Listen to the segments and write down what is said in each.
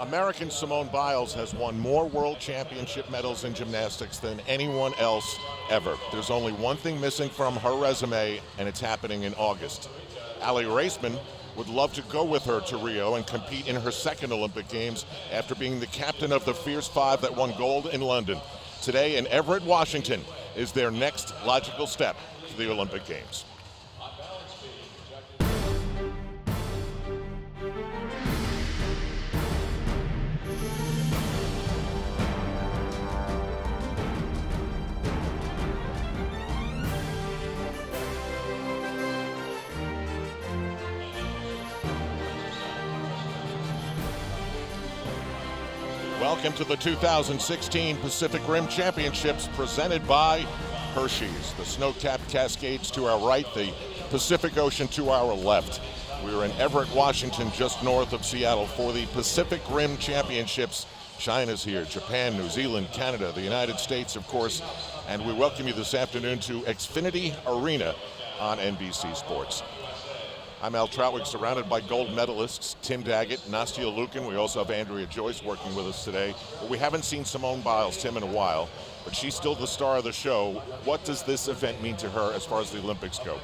American Simone Biles has won more world championship medals in gymnastics than anyone else ever. There's only one thing missing from her resume, and it's happening in August. Aly Raisman would love to go with her to Rio and compete in her second Olympic Games after being the captain of the Fierce Five that won gold in London. Today in Everett, Washington is their next logical step to the Olympic Games. Welcome to the 2016 Pacific Rim Championships presented by Hershey's. The snow-capped Cascades to our right, the Pacific Ocean to our left. We are in Everett, Washington, just north of Seattle for the Pacific Rim Championships. China's here, Japan, New Zealand, Canada, the United States, of course. And we welcome you this afternoon to Xfinity Arena on NBC Sports. I'm Al Trautwig, surrounded by gold medalists, Tim Daggett, Nastia Liukin. We also have Andrea Joyce working with us today. But we haven't seen Simone Biles, Tim, in a while, but she's still the star of the show. What does this event mean to her as far as the Olympics go?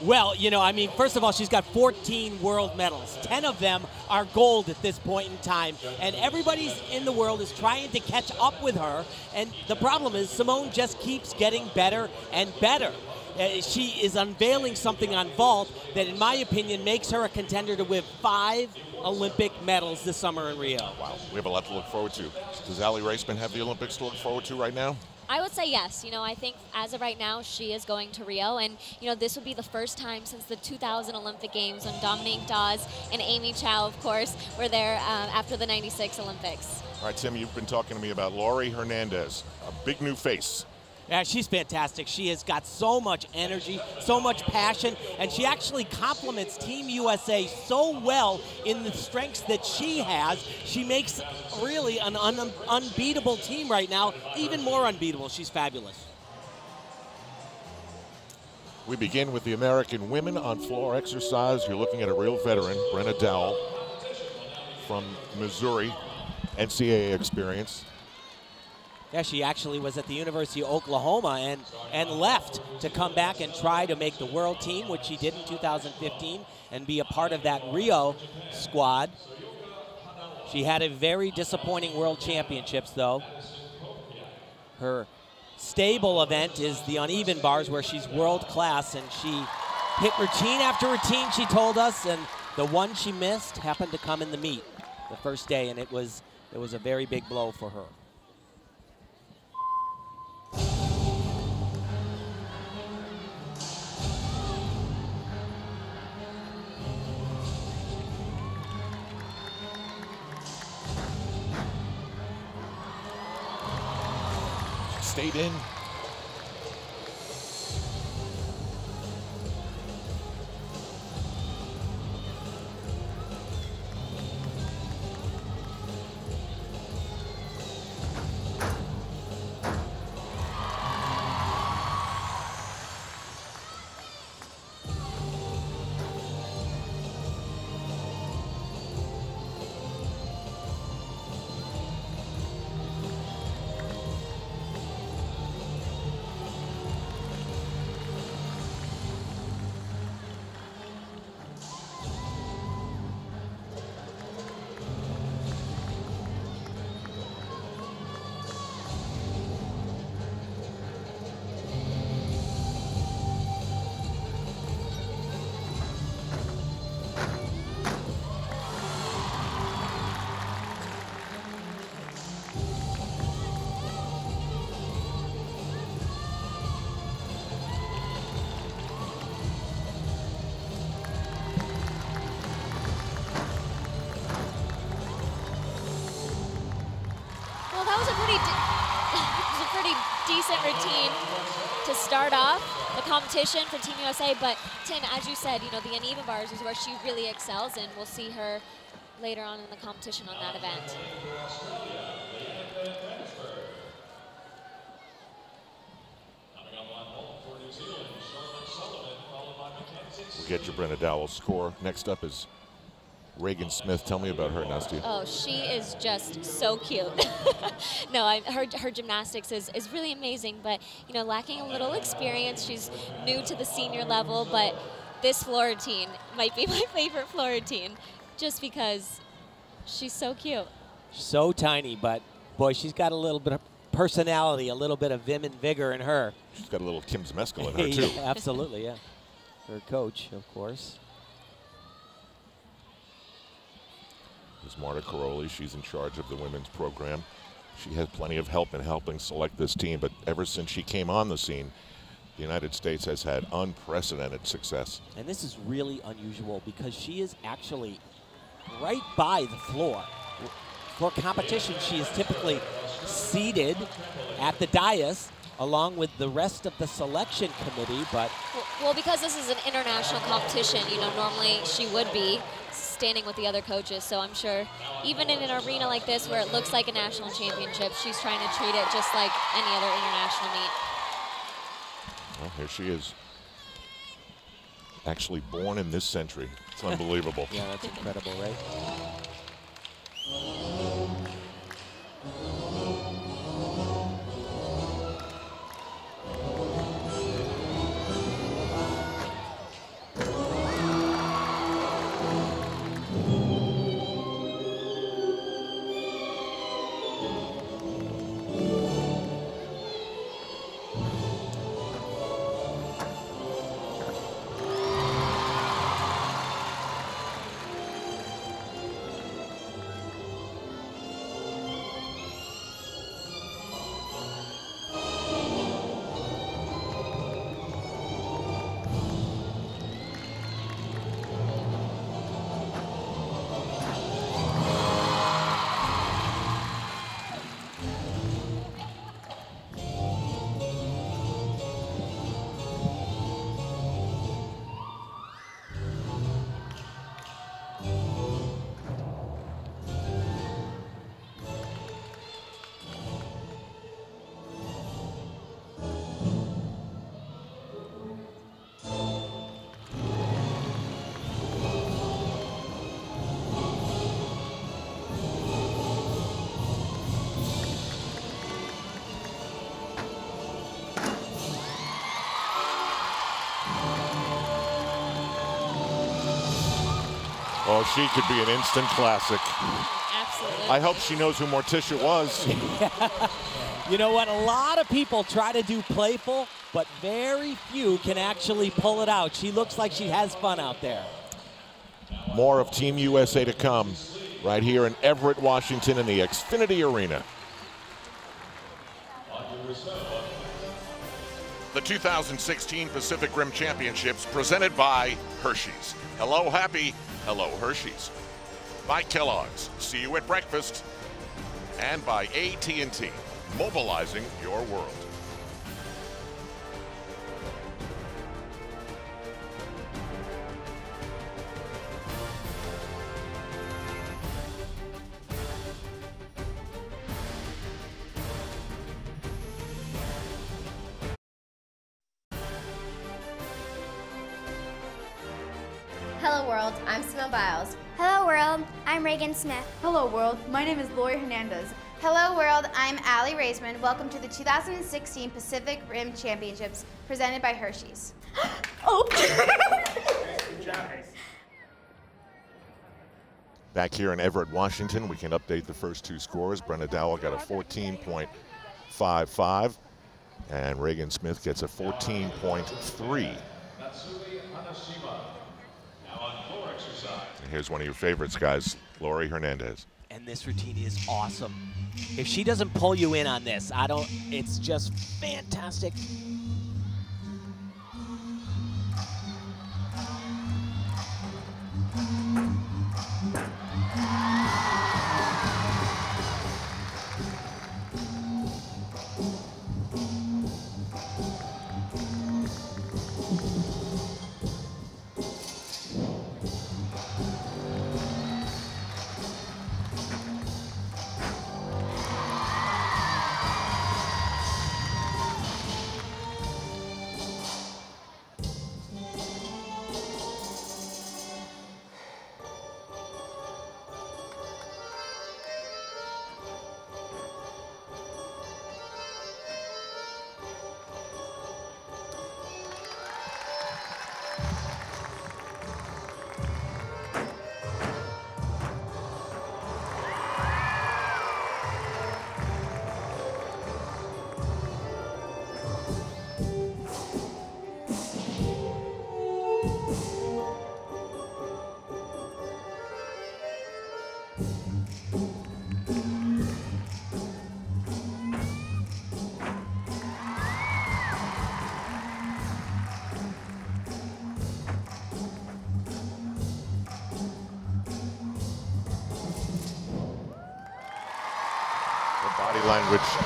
Well, you know, I mean, first of all, she's got 14 world medals. 10 of them are gold at this point in time. And everybody in the world is trying to catch up with her. And the problem is, Simone just keeps getting better and better. Uh, she is unveiling something on vault that, in my opinion, makes her a contender to win five Olympic medals this summer in Rio. Wow, we have a lot to look forward to. Does Aly Raisman have the Olympics to look forward to right now? I would say yes. You know, I think as of right now, she is going to Rio, and you know, this would be the first time since the 2000 Olympic Games when Dominique Dawes and Amy Chow, of course, were there uh, after the 96 Olympics. All right, Tim, you've been talking to me about Laurie Hernandez, a big new face yeah, she's fantastic. She has got so much energy, so much passion, and she actually complements Team USA so well in the strengths that she has. She makes really an un unbeatable team right now, even more unbeatable. She's fabulous. We begin with the American women on floor exercise. You're looking at a real veteran, Brenna Dowell from Missouri, NCAA experience. Yeah, she actually was at the University of Oklahoma and, and left to come back and try to make the world team, which she did in 2015, and be a part of that Rio squad. She had a very disappointing World Championships, though. Her stable event is the uneven bars, where she's world class, and she hit routine after routine, she told us, and the one she missed happened to come in the meet the first day, and it was, it was a very big blow for her. Stayed in. Start off the competition for Team USA. But Tim, as you said, you know, the uneven bars is where she really excels, and we'll see her later on in the competition on that event. We'll get your Brenna Dowell score. Next up is Ragan Smith. Tell me about her, Nastia. Oh, she is just so cute. no, I, her her gymnastics is, is really amazing, but you know, lacking a little experience. She's new to the senior level, but this Florentine might be my favorite Florentine, just because she's so cute. So tiny, but boy, she's got a little bit of personality, a little bit of vim and vigor in her. She's got a little Kim Zmeskal in her, too. yeah, absolutely, yeah. Her coach, of course. Is Marta Karolyi. She's in charge of the women's program. She has plenty of help in helping select this team, but ever since she came on the scene, the United States has had unprecedented success. And this is really unusual because she is actually right by the floor. For competition, she is typically seated at the dais along with the rest of the selection committee, but... Well, well, because this is an international competition, you know, normally she would be standing with the other coaches. So I'm sure even in an arena like this where it looks like a national championship, she's trying to treat it just like any other international meet. Well, here she is. Actually born in this century. It's unbelievable. yeah, that's incredible, right? Oh, she could be an instant classic. Absolutely. I hope she knows who Morticia was. you know what? A lot of people try to do playful, but very few can actually pull it out. She looks like she has fun out there. More of Team USA to come right here in Everett, Washington in the Xfinity Arena. The 2016 Pacific Rim Championships presented by Hershey's. Hello, happy. Hello, Hershey's. By Kellogg's. See you at breakfast. And by AT&T, mobilizing your world. Smith. Hello world, my name is Laurie Hernandez. Hello world, I'm Aly Raisman. Welcome to the 2016 Pacific Rim Championships presented by Hershey's. oh! Back here in Everett, Washington, we can update the first two scores. Brenna Dowell got a 14.55, and Ragan Smith gets a 14.3. Here's one of your favorites, guys, Laurie Hernandez. And this routine is awesome. If she doesn't pull you in on this, I don't, it's just fantastic.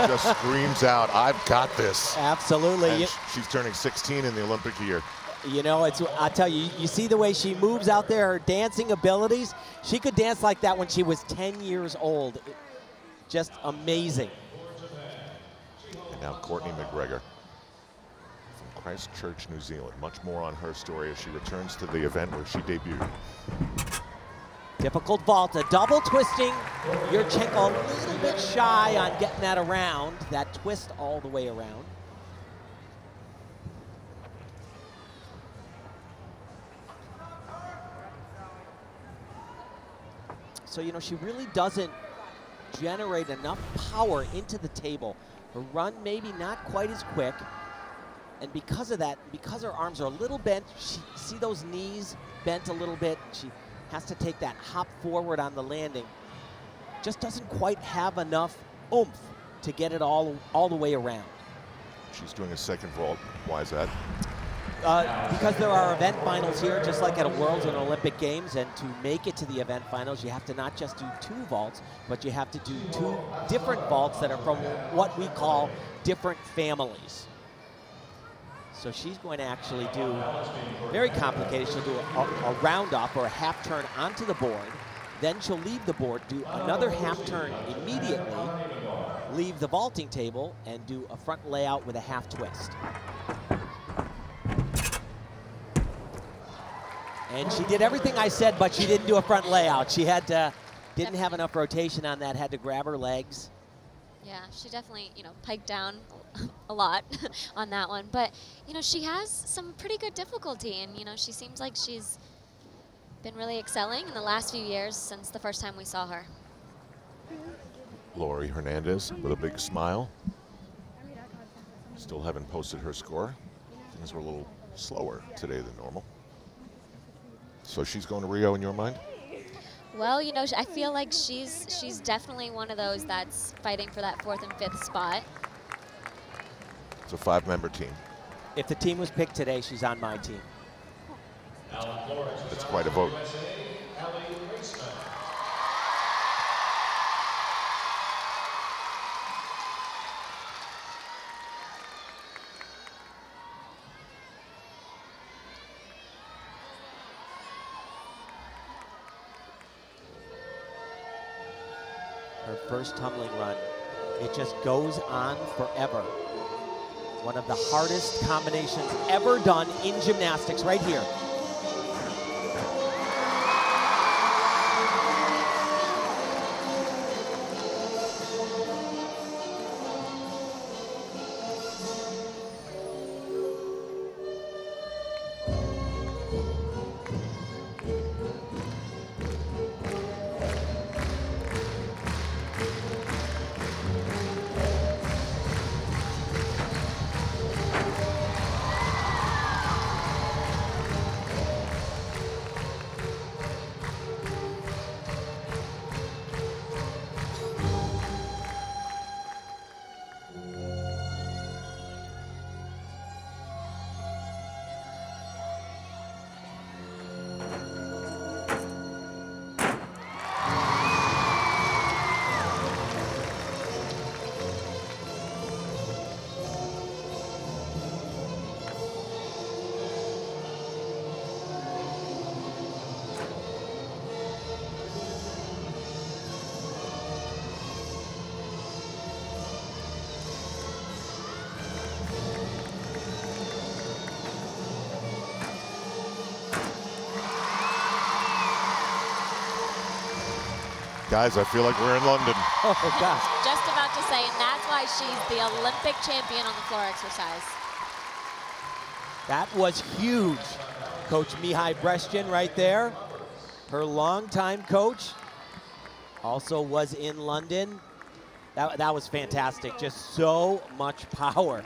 Just screams out, I've got this. Absolutely. And she's turning 16 in the Olympic year. you know, it's I tell you, you see the way she moves out there, her dancing abilities. She could dance like that when she was 10 years old. Just amazing. And now Courtney McGregor from Christchurch, New Zealand. Much more on her story as she returns to the event where she debuted. Difficult vault, a double twisting. Yurchenko a little bit shy on getting that around, that twist all the way around. So, you know, she really doesn't generate enough power into the table. Her run maybe not quite as quick. And because of that, because her arms are a little bent, she see those knees bent a little bit. She has to take that hop forward on the landing. Just doesn't quite have enough oomph to get it all all the way around. She's doing a second vault. Why is that? Uh, because there are event finals here, just like at a Worlds and Olympic Games, and to make it to the event finals, you have to not just do two vaults, but you have to do two different vaults that are from what we call different families. So she's going to actually do very complicated. She'll do a, a round off or a half turn onto the board. Then she'll leave the board, do another half turn immediately, leave the vaulting table, and do a front layout with a half twist. And she did everything I said, but she didn't do a front layout. She had to, didn't have enough rotation on that, had to grab her legs. Yeah, she definitely, you know, piked down a lot on that one. But, you know, she has some pretty good difficulty. And, you know, she seems like she's been really excelling in the last few years since the first time we saw her. Laurie Hernandez with a big smile. Still haven't posted her score. Things were a little slower today than normal. So she's going to Rio in your mind? Well, you know, I feel like she's she's definitely one of those that's fighting for that fourth and fifth spot. It's a five-member team. If the team was picked today, she's on my team. That's quite a vote. Tumbling run. It just goes on forever. One of the hardest combinations ever done in gymnastics right here. Guys, I feel like we're in London. Oh, gosh. Just about to say, and that's why she's the Olympic champion on the floor exercise. That was huge. Coach Mihai Brestyan right there. Her longtime coach also was in London. That, that was fantastic. Just so much power.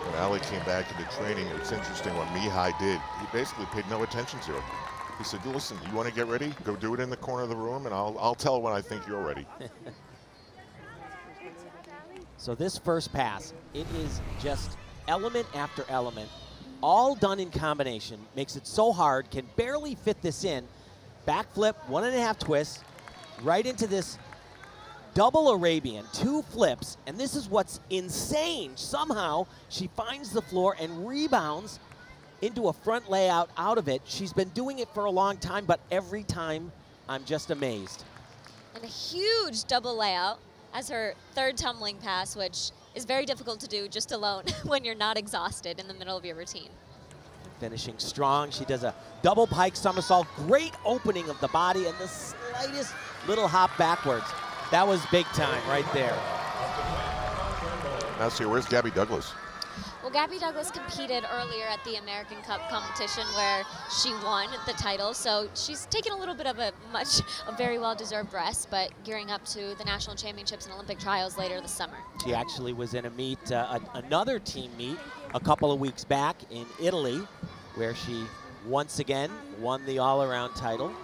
When Aly came back into training, it's interesting what Mihai did. He basically paid no attention to her. He said, listen, you want to get ready? Go do it in the corner of the room, and I'll, I'll tell when I think you're ready. so this first pass, it is just element after element, all done in combination. Makes it so hard, can barely fit this in. Backflip, one and a half twists, right into this double Arabian, two flips, and this is what's insane. Somehow she finds the floor and rebounds into a front layout out of it. She's been doing it for a long time, but every time I'm just amazed. And a huge double layout as her third tumbling pass, which is very difficult to do just alone when you're not exhausted in the middle of your routine. Finishing strong, she does a double pike somersault, great opening of the body and the slightest little hop backwards. That was big time right there. Now see, where's Gabby Douglas? Gabby Douglas competed earlier at the American Cup competition where she won the title, so she's taken a little bit of a much, a very well-deserved rest, but gearing up to the national championships and Olympic trials later this summer. She actually was in a meet, uh, a, another team meet, a couple of weeks back in Italy, where she once again won the all-around title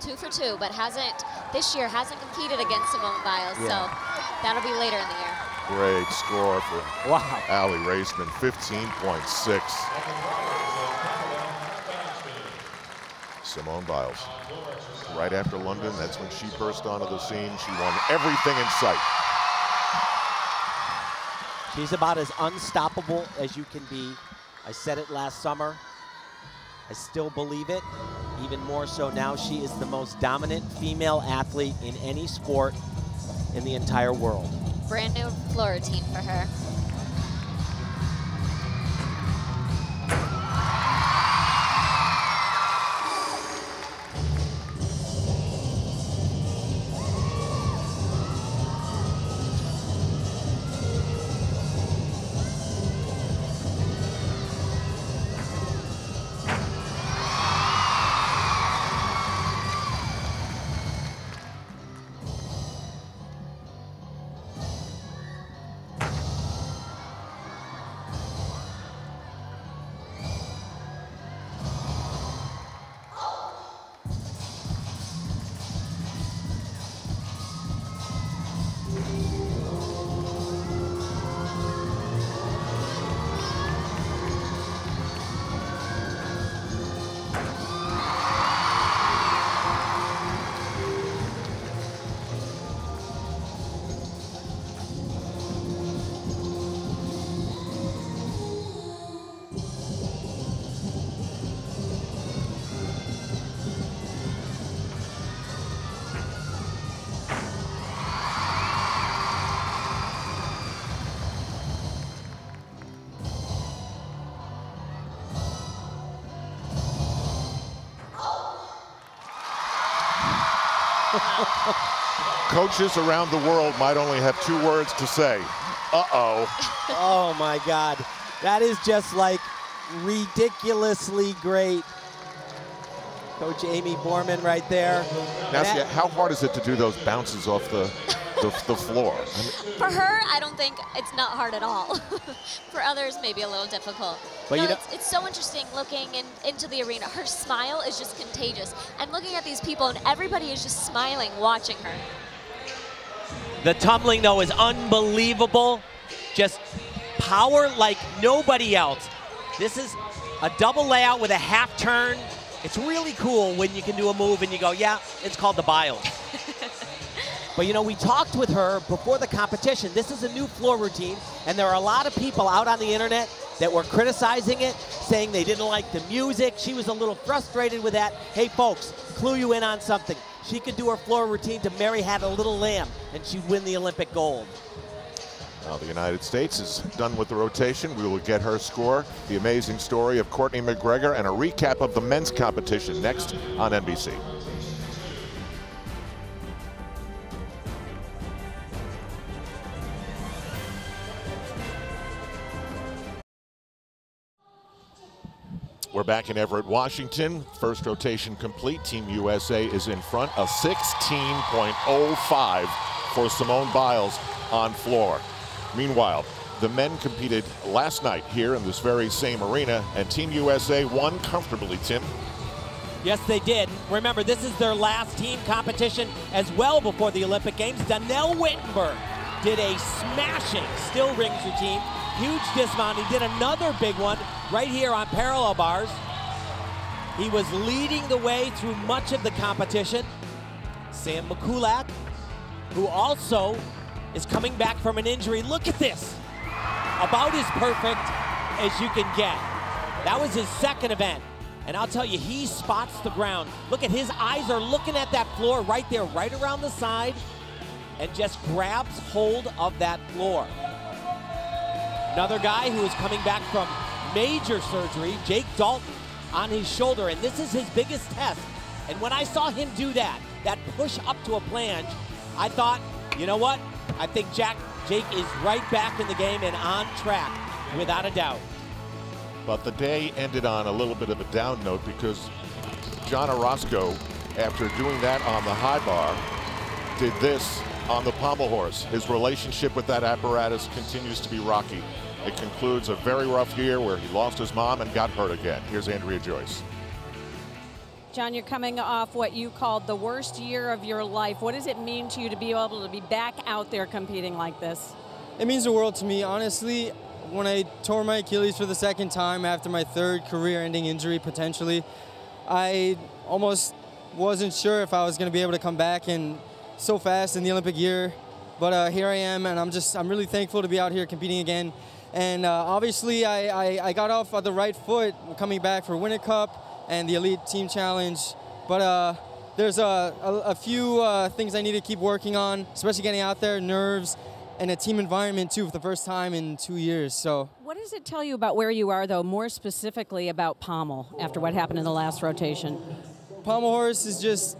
two for two, but hasn't this year hasn't competed against Simone Biles. Yeah. So that'll be later in the year. Great score for wow. Aly Raisman, 15.6. Simone Biles. Right after London, that's when she burst onto the scene. She won everything in sight. She's about as unstoppable as you can be. I said it last summer. I still believe it, even more so now. She is the most dominant female athlete in any sport in the entire world. Brand new floor routine for her. Coaches around the world might only have two words to say. Uh-oh. oh, my God. That is just like ridiculously great. Coach Aimee Boorman right there. Now, see, how hard is it to do those bounces off the the, the floor. For her, I don't think it's not hard at all. For others, maybe a little difficult. But no, you know, it's, it's, so interesting looking in, into the arena. Her smile is just contagious. And looking at these people, and everybody is just smiling watching her. The tumbling, though, is unbelievable. Just power like nobody else. This is a double layout with a half turn. It's really cool when you can do a move and you go, yeah, it's called the Biles. But you know, we talked with her before the competition. This is a new floor routine, and there are a lot of people out on the internet that were criticizing it, saying they didn't like the music. She was a little frustrated with that. Hey, folks, clue you in on something. She could do her floor routine to Mary Had a Little Lamb, and she'd win the Olympic gold. Now the United States is done with the rotation. We will get her score, the amazing story of Courtney McGregor, and a recap of the men's competition next on NBC. We're back in Everett, Washington. First rotation complete. Team USA is in front. A 16.05 for Simone Biles on floor. Meanwhile, the men competed last night here in this very same arena, and Team USA won comfortably, Tim. Yes, they did. Remember, this is their last team competition as well before the Olympic Games. Donnell Whittenberg did a smashing still rings routine. Huge dismount. He did another big one right here on parallel bars. He was leading the way through much of the competition. Sam Mikulak, who also is coming back from an injury. Look at this. About as perfect as you can get. That was his second event. And I'll tell you, he spots the ground. Look at his eyes are looking at that floor right there, right around the side, and just grabs hold of that floor. Another guy who is coming back from major surgery, Jake Dalton, on his shoulder, and this is his biggest test. And when I saw him do that, that push up to a planche, I thought, you know what? I think Jack Jake is right back in the game and on track, without a doubt. But the day ended on a little bit of a down note because John Orozco, after doing that on the high bar, did this on the pommel horse. His relationship with that apparatus continues to be rocky. It concludes a very rough year where he lost his mom and got hurt again. Here's Andrea Joyce. John, you're coming off what you called the worst year of your life. What does it mean to you to be able to be back out there competing like this? It means the world to me. Honestly, when I tore my Achilles for the second time after my third career-ending injury potentially, I almost wasn't sure if I was going to be able to come back and so fast in the Olympic year. But uh, here I am, and I'm just I'm really thankful to be out here competing again. And uh, obviously, I, I, I, got off on the right foot coming back for Winter Cup and the Elite Team Challenge. But uh, there's a, a, a few uh, things I need to keep working on, especially getting out there, nerves, and a team environment too for the first time in two years. So. What does it tell you about where you are, though, more specifically about pommel after what happened in the last rotation? Pommel horse is just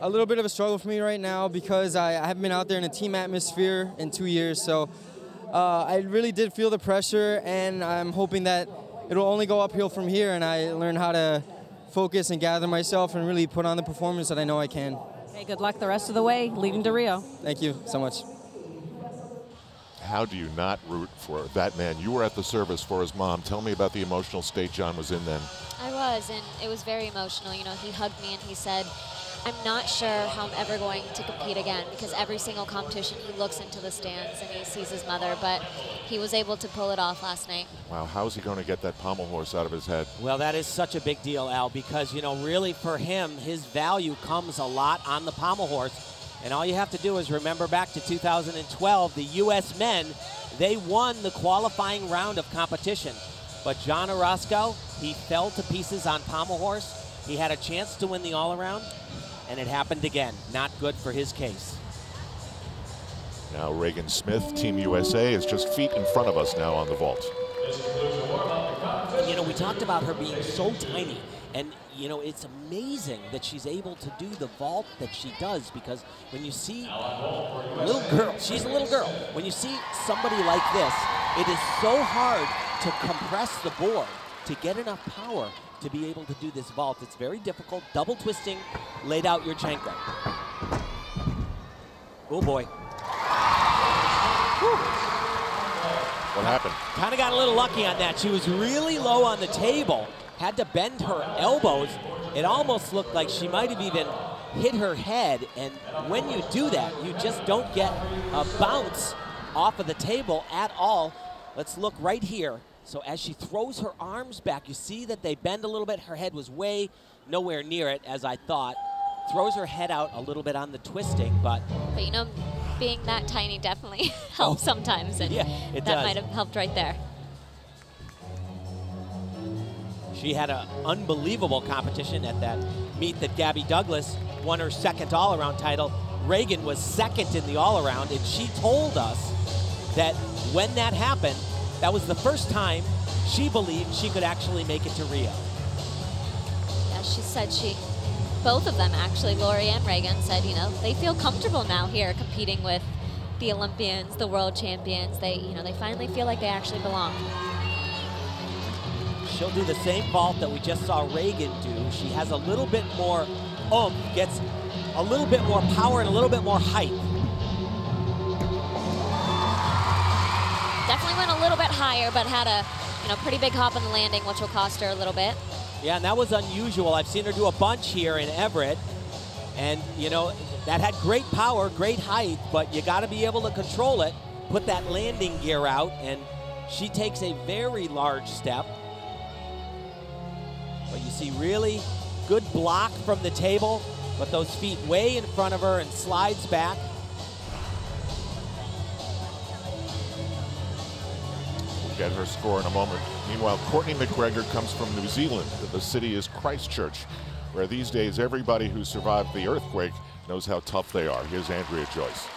a little bit of a struggle for me right now because I, I haven't been out there in a team atmosphere in two years. So uh, I really did feel the pressure, and I'm hoping that it'll only go uphill from here, and I learn how to focus and gather myself and really put on the performance that I know I can. Okay, good luck the rest of the way, leading to Rio. Thank you so much how do you not root for that man? You were at the service for his mom. Tell me about the emotional state John was in then. I was, and it was very emotional. You know, he hugged me and he said, I'm not sure how I'm ever going to compete again because every single competition he looks into the stands and he sees his mother, but he was able to pull it off last night. Wow, how is he going to get that pommel horse out of his head? Well, that is such a big deal, Al, because, you know, really for him, his value comes a lot on the pommel horse and all you have to do is remember back to 2012, the U.S. men, they won the qualifying round of competition. But John Orozco, he fell to pieces on pommel horse. He had a chance to win the all-around, and it happened again. Not good for his case. Now Ragan Smith, Team USA, is just feet in front of us now on the vault. You know, we talked about her being so tiny. And, you know, it's amazing that she's able to do the vault that she does because when you see little girl, she's a little girl. When you see somebody like this, it is so hard to compress the board to get enough power to be able to do this vault. It's very difficult. Double twisting, laid out Yurchenko. Oh boy. Whew. What happened? Kind of got a little lucky on that. She was really low on the table had to bend her elbows. It almost looked like she might have even hit her head. And when you do that, you just don't get a bounce off of the table at all. Let's look right here. So as she throws her arms back, you see that they bend a little bit. Her head was way nowhere near it, as I thought. Throws her head out a little bit on the twisting, but... But you know, being that tiny definitely helps oh. sometimes, and yeah, that does. might have helped right there. She had an unbelievable competition at that meet that Gabby Douglas won her second all-around title. Ragan was second in the all-around, and she told us that when that happened, that was the first time she believed she could actually make it to Rio. Yeah, she said she, both of them actually, Laurie and Ragan, said, you know, they feel comfortable now here competing with the Olympians, the world champions. They, you know, they finally feel like they actually belong. She'll do the same vault that we just saw Ragan do. She has a little bit more oomph, gets a little bit more power and a little bit more height. Higher, but had a you know pretty big hop on the landing, which will cost her a little bit. Yeah, and that was unusual. I've seen her do a bunch here in Everett, and you know that had great power, great height, but you got to be able to control it, put that landing gear out, and she takes a very large step. But you see really good block from the table, but those feet way in front of her and slides back. Get her score in a moment. Meanwhile, Courtney McGregor comes from New Zealand. The city is Christchurch, where these days everybody who survived the earthquake knows how tough they are. Here's Andrea Joyce.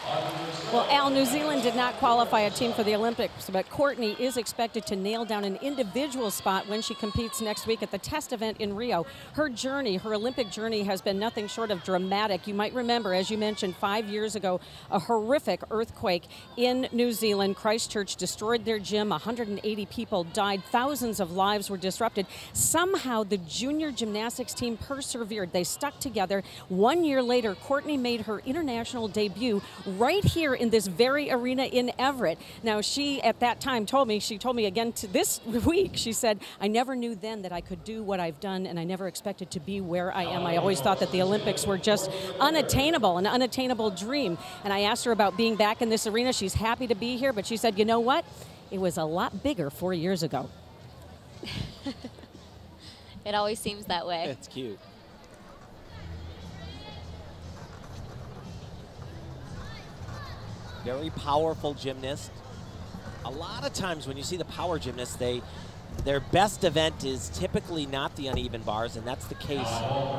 Well, Al, New Zealand did not qualify a team for the Olympics, but Courtney is expected to nail down an individual spot when she competes next week at the test event in Rio. Her journey, her Olympic journey, has been nothing short of dramatic. You might remember, as you mentioned, five years ago, a horrific earthquake in New Zealand. Christchurch destroyed their gym. 180 people died. Thousands of lives were disrupted. Somehow, the junior gymnastics team persevered. They stuck together. One year later, Courtney made her international debut right here in this very arena in Everett. Now, she at that time told me, she told me again this week, she said, I never knew then that I could do what I've done, and I never expected to be where I am. I always thought that the Olympics were just unattainable, an unattainable dream. And I asked her about being back in this arena. She's happy to be here, but she said, you know what? It was a lot bigger four years ago. It always seems that way. It's cute. Very powerful gymnast. A lot of times when you see the power gymnasts, they their best event is typically not the uneven bars, and that's the case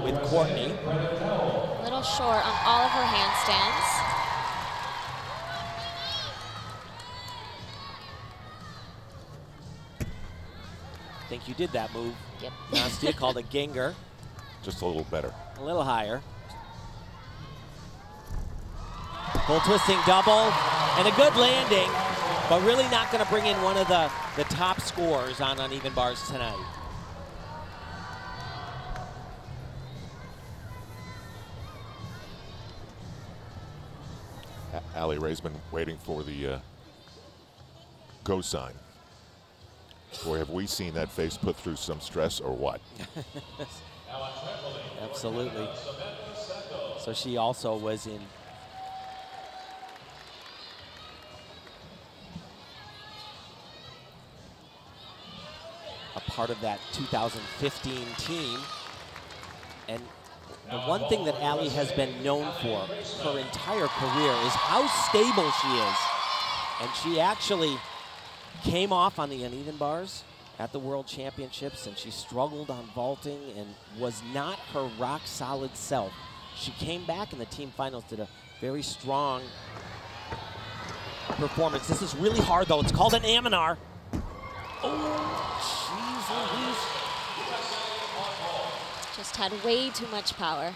with Courtney. A little short on all of her handstands. I think you did that move. Yep. Nastia called a Gienger, Just a little better. a little higher. Full twisting double, and a good landing, but really not going to bring in one of the, the top scores on uneven bars tonight. A- Aly Raisman waiting for the uh, go sign. Boy, have we seen that face put through some stress or what? Absolutely. So she also was in part of that 2015 team. And the one thing that Aly has been known for her entire career is how stable she is. And she actually came off on the uneven bars at the World Championships and she struggled on vaulting and was not her rock solid self. She came back in the team finals, did a very strong performance. This is really hard though. It's called an Amanar. Oh. Just had way too much power.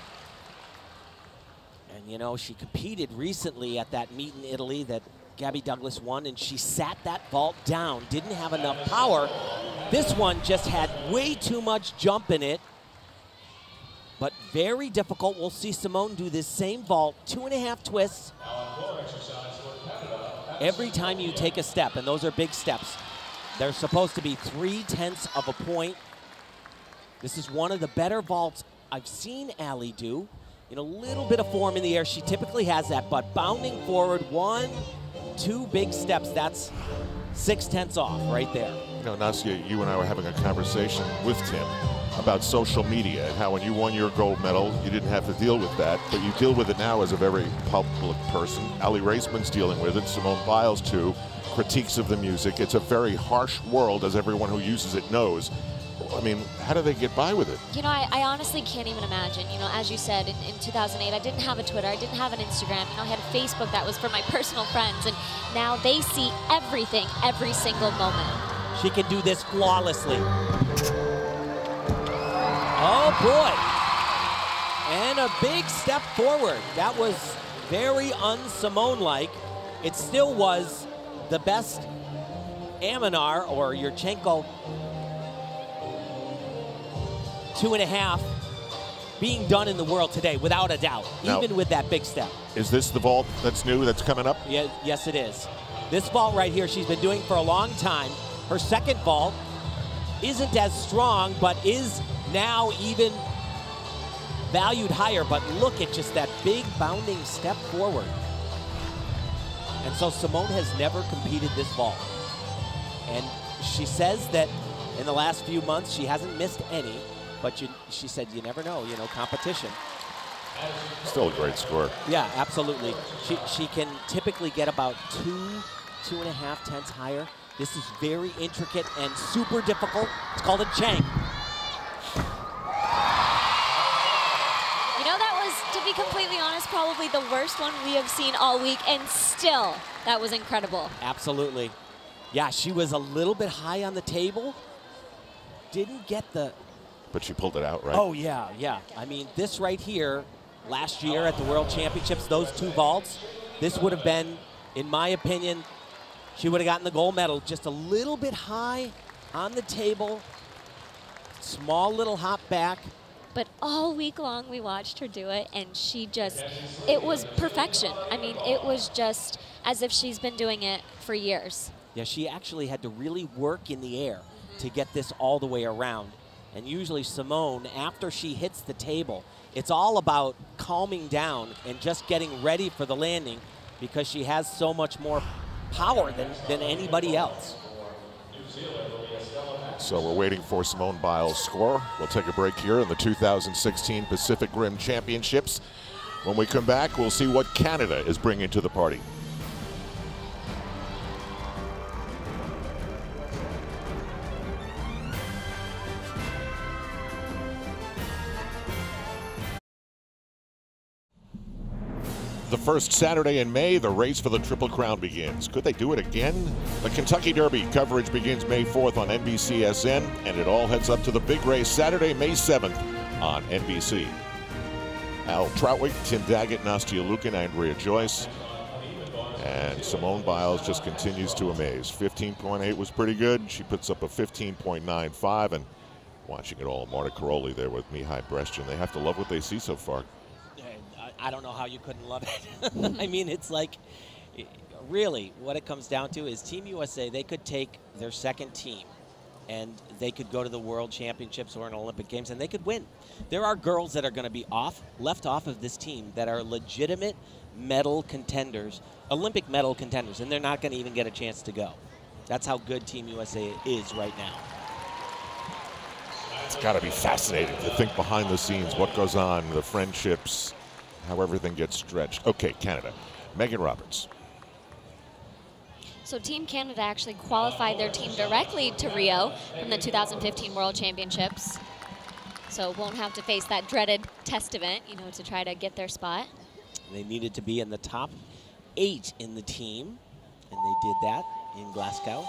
And you know, she competed recently at that meet in Italy that Gabby Douglas won, and she sat that vault down, didn't have enough power. This one just had way too much jump in it, but very difficult. We'll see Simone do this same vault, two and a half twists. Every time you take a step, and those are big steps, they're supposed to be three tenths of a point. This is one of the better vaults I've seen Aly do. In a little bit of form in the air. She typically has that, but bounding forward, one, two big steps, that's six tenths off right there. You know, Nastia, you and I were having a conversation with Tim about social media and how when you won your gold medal, you didn't have to deal with that, but you deal with it now as a very public person. Aly Raisman's dealing with it, Simone Biles too, critiques of the music. It's a very harsh world, as everyone who uses it knows. I mean, how do they get by with it? You know, I, I honestly can't even imagine. You know, as you said, in, in 2008, I didn't have a Twitter, I didn't have an Instagram. You know, I had a Facebook that was for my personal friends, and now they see everything every single moment. She can do this flawlessly. Oh boy. And a big step forward. That was very un-Simone-like. It still was the best Amanar or Yurchenko two and a half being done in the world today, without a doubt, Now- even with that big step. Is this the vault that's new that's coming up? Yeah, yes, it is. This vault right here, she's been doing for a long time. Her second vault isn't as strong, but is now even valued higher. But look at just that big bounding step forward. And so Simone has never competed this vault. And she says that in the last few months she hasn't missed any, but you, she said you never know, you know, competition. Still a great score. Yeah, absolutely. She, she can typically get about two, two and a half tenths higher. This is very intricate and super difficult. It's called a Cheng. You know, that was, to be completely honest, probably the worst one we have seen all week, and still, that was incredible. Absolutely. Yeah, she was a little bit high on the table. Didn't get the. But she pulled it out, right? Oh, yeah, yeah. I mean, this right here, last year at the World Championships, those two vaults, this would have been, in my opinion, she would have gotten the gold medal just a little bit high on the table. Small little hop back. But all week long we watched her do it, and she just, it was perfection. I mean, it was just as if she's been doing it for years. Yeah, she actually had to really work in the air to mm-hmm. get this all the way around. And usually Simone, after she hits the table, it's all about calming down and just getting ready for the landing because she has so much more power than, than anybody else. So we're waiting for Simone Biles' score. We'll take a break here in the 2016 Pacific Rim Championships. When we come back, we'll see what Canada is bringing to the party. The first Saturday in May, the race for the Triple Crown begins. Could they do it again? The Kentucky Derby coverage begins May 4th on NBCSN, and it all heads up to the big race Saturday, May 7th on NBC. Al Trautwig, Tim Daggett, Nastia Liukin, Andrea Joyce, and Simone Biles just continues to amaze. 15.8 was pretty good. She puts up a 15.95, and watching it all, Marta Karolyi there with Mihai Brestyan. They have to love what they see so far. I don't know how you couldn't love it. I mean, it's like, really, what it comes down to is Team USA, they could take their second team and they could go to the World Championships or an Olympic Games and they could win. There are girls that are going to be off, left off of this team that are legitimate medal contenders, Olympic medal contenders, and they're not going to even get a chance to go. That's how good Team USA is right now. It's got to be fascinating to think behind the scenes what goes on, the friendships, how everything gets stretched. Okay, Canada. Megan Roberts. So Team Canada actually qualified their team directly to Rio from the 2015 World Championships. So won't have to face that dreaded test event, you know, to try to get their spot. They needed to be in the top eight in the team, and they did that in Glasgow.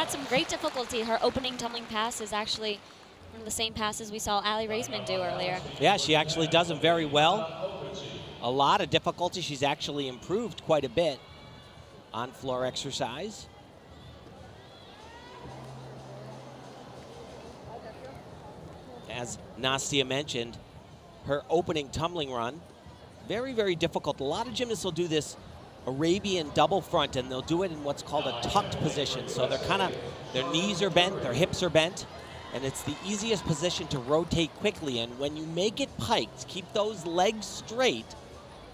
Had some great difficulty. Her opening tumbling pass is actually one of the same passes we saw Aly Raisman do earlier. Yeah, she actually does them very well. A lot of difficulty. She's actually improved quite a bit. on floor exercise. As Nastia mentioned, her opening tumbling run, very, very difficult. A lot of gymnasts will do this Arabian double front, and they'll do it in what's called a tucked position. So they're kind of, their knees are bent, their hips are bent, and it's the easiest position to rotate quickly. And when you make it piked, keep those legs straight,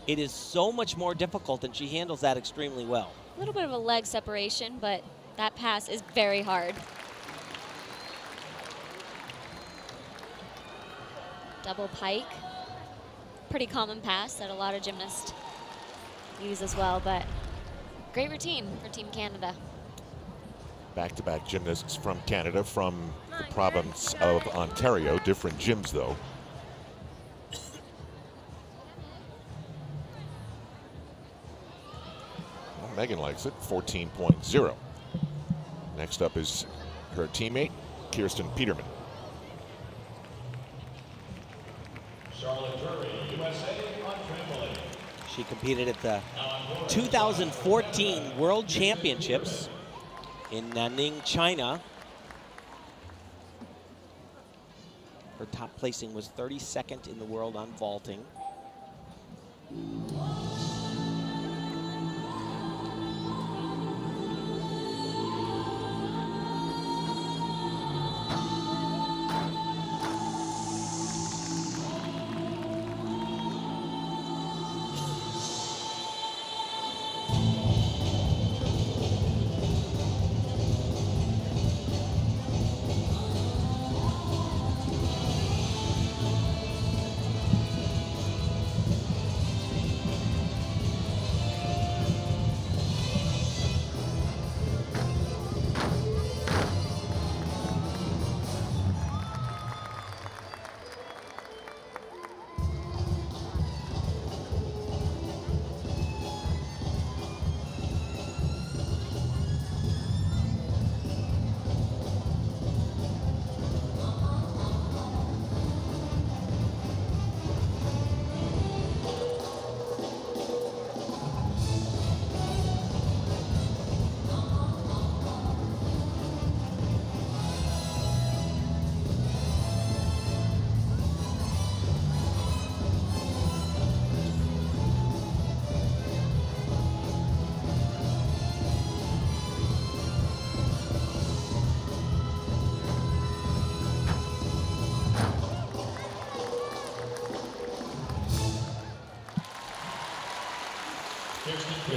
it is so much more difficult, and she handles that extremely well. A little bit of a leg separation, but that pass is very hard. Double pike. Pretty common pass that a lot of gymnasts use as well, but great routine for Team Canada. Back-to-back -back gymnasts from Canada, from the province of Ontario, different gyms though. Well, Megan likes it, 14.0. Next up is her teammate, Kirsten Peterman. Charlotte Curry, USA she competed at the 2014 World Championships in Nanning, China. Her top placing was 32nd in the world on vaulting.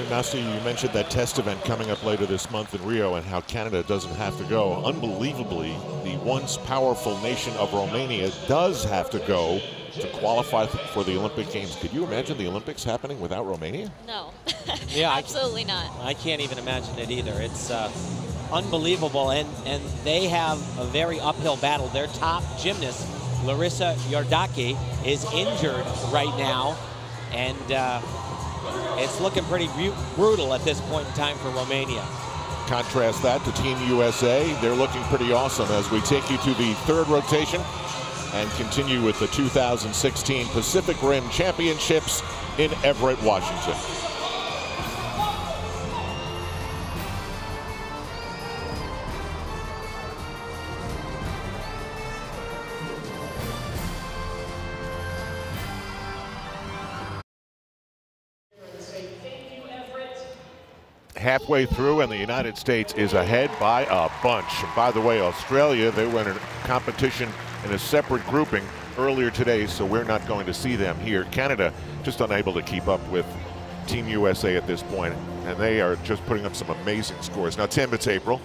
Nastia, you mentioned that test event coming up later this month in Rio and how Canada doesn't have to go. Unbelievably, the once powerful nation of Romania does have to go to qualify for the Olympic Games. Could you imagine the Olympics happening without Romania? No. yeah, absolutely not. I can't even imagine it either. It's uh, unbelievable, and and they have a very uphill battle. Their top gymnast, Larissa Iordache, is injured right now, and. Uh, it's looking pretty brutal at this point in time for Romania. Contrast that to Team USA. They're looking pretty awesome as we take you to the third rotation and continue with the 2016 Pacific Rim Championships in Everett, Washington. Halfway through, and the United States is ahead by a bunch. And by the way, Australia, they were in a competition in a separate grouping earlier today, so we're not going to see them here. Canada just unable to keep up with Team USA at this point, and they are just putting up some amazing scores. Now, Tim, it's April.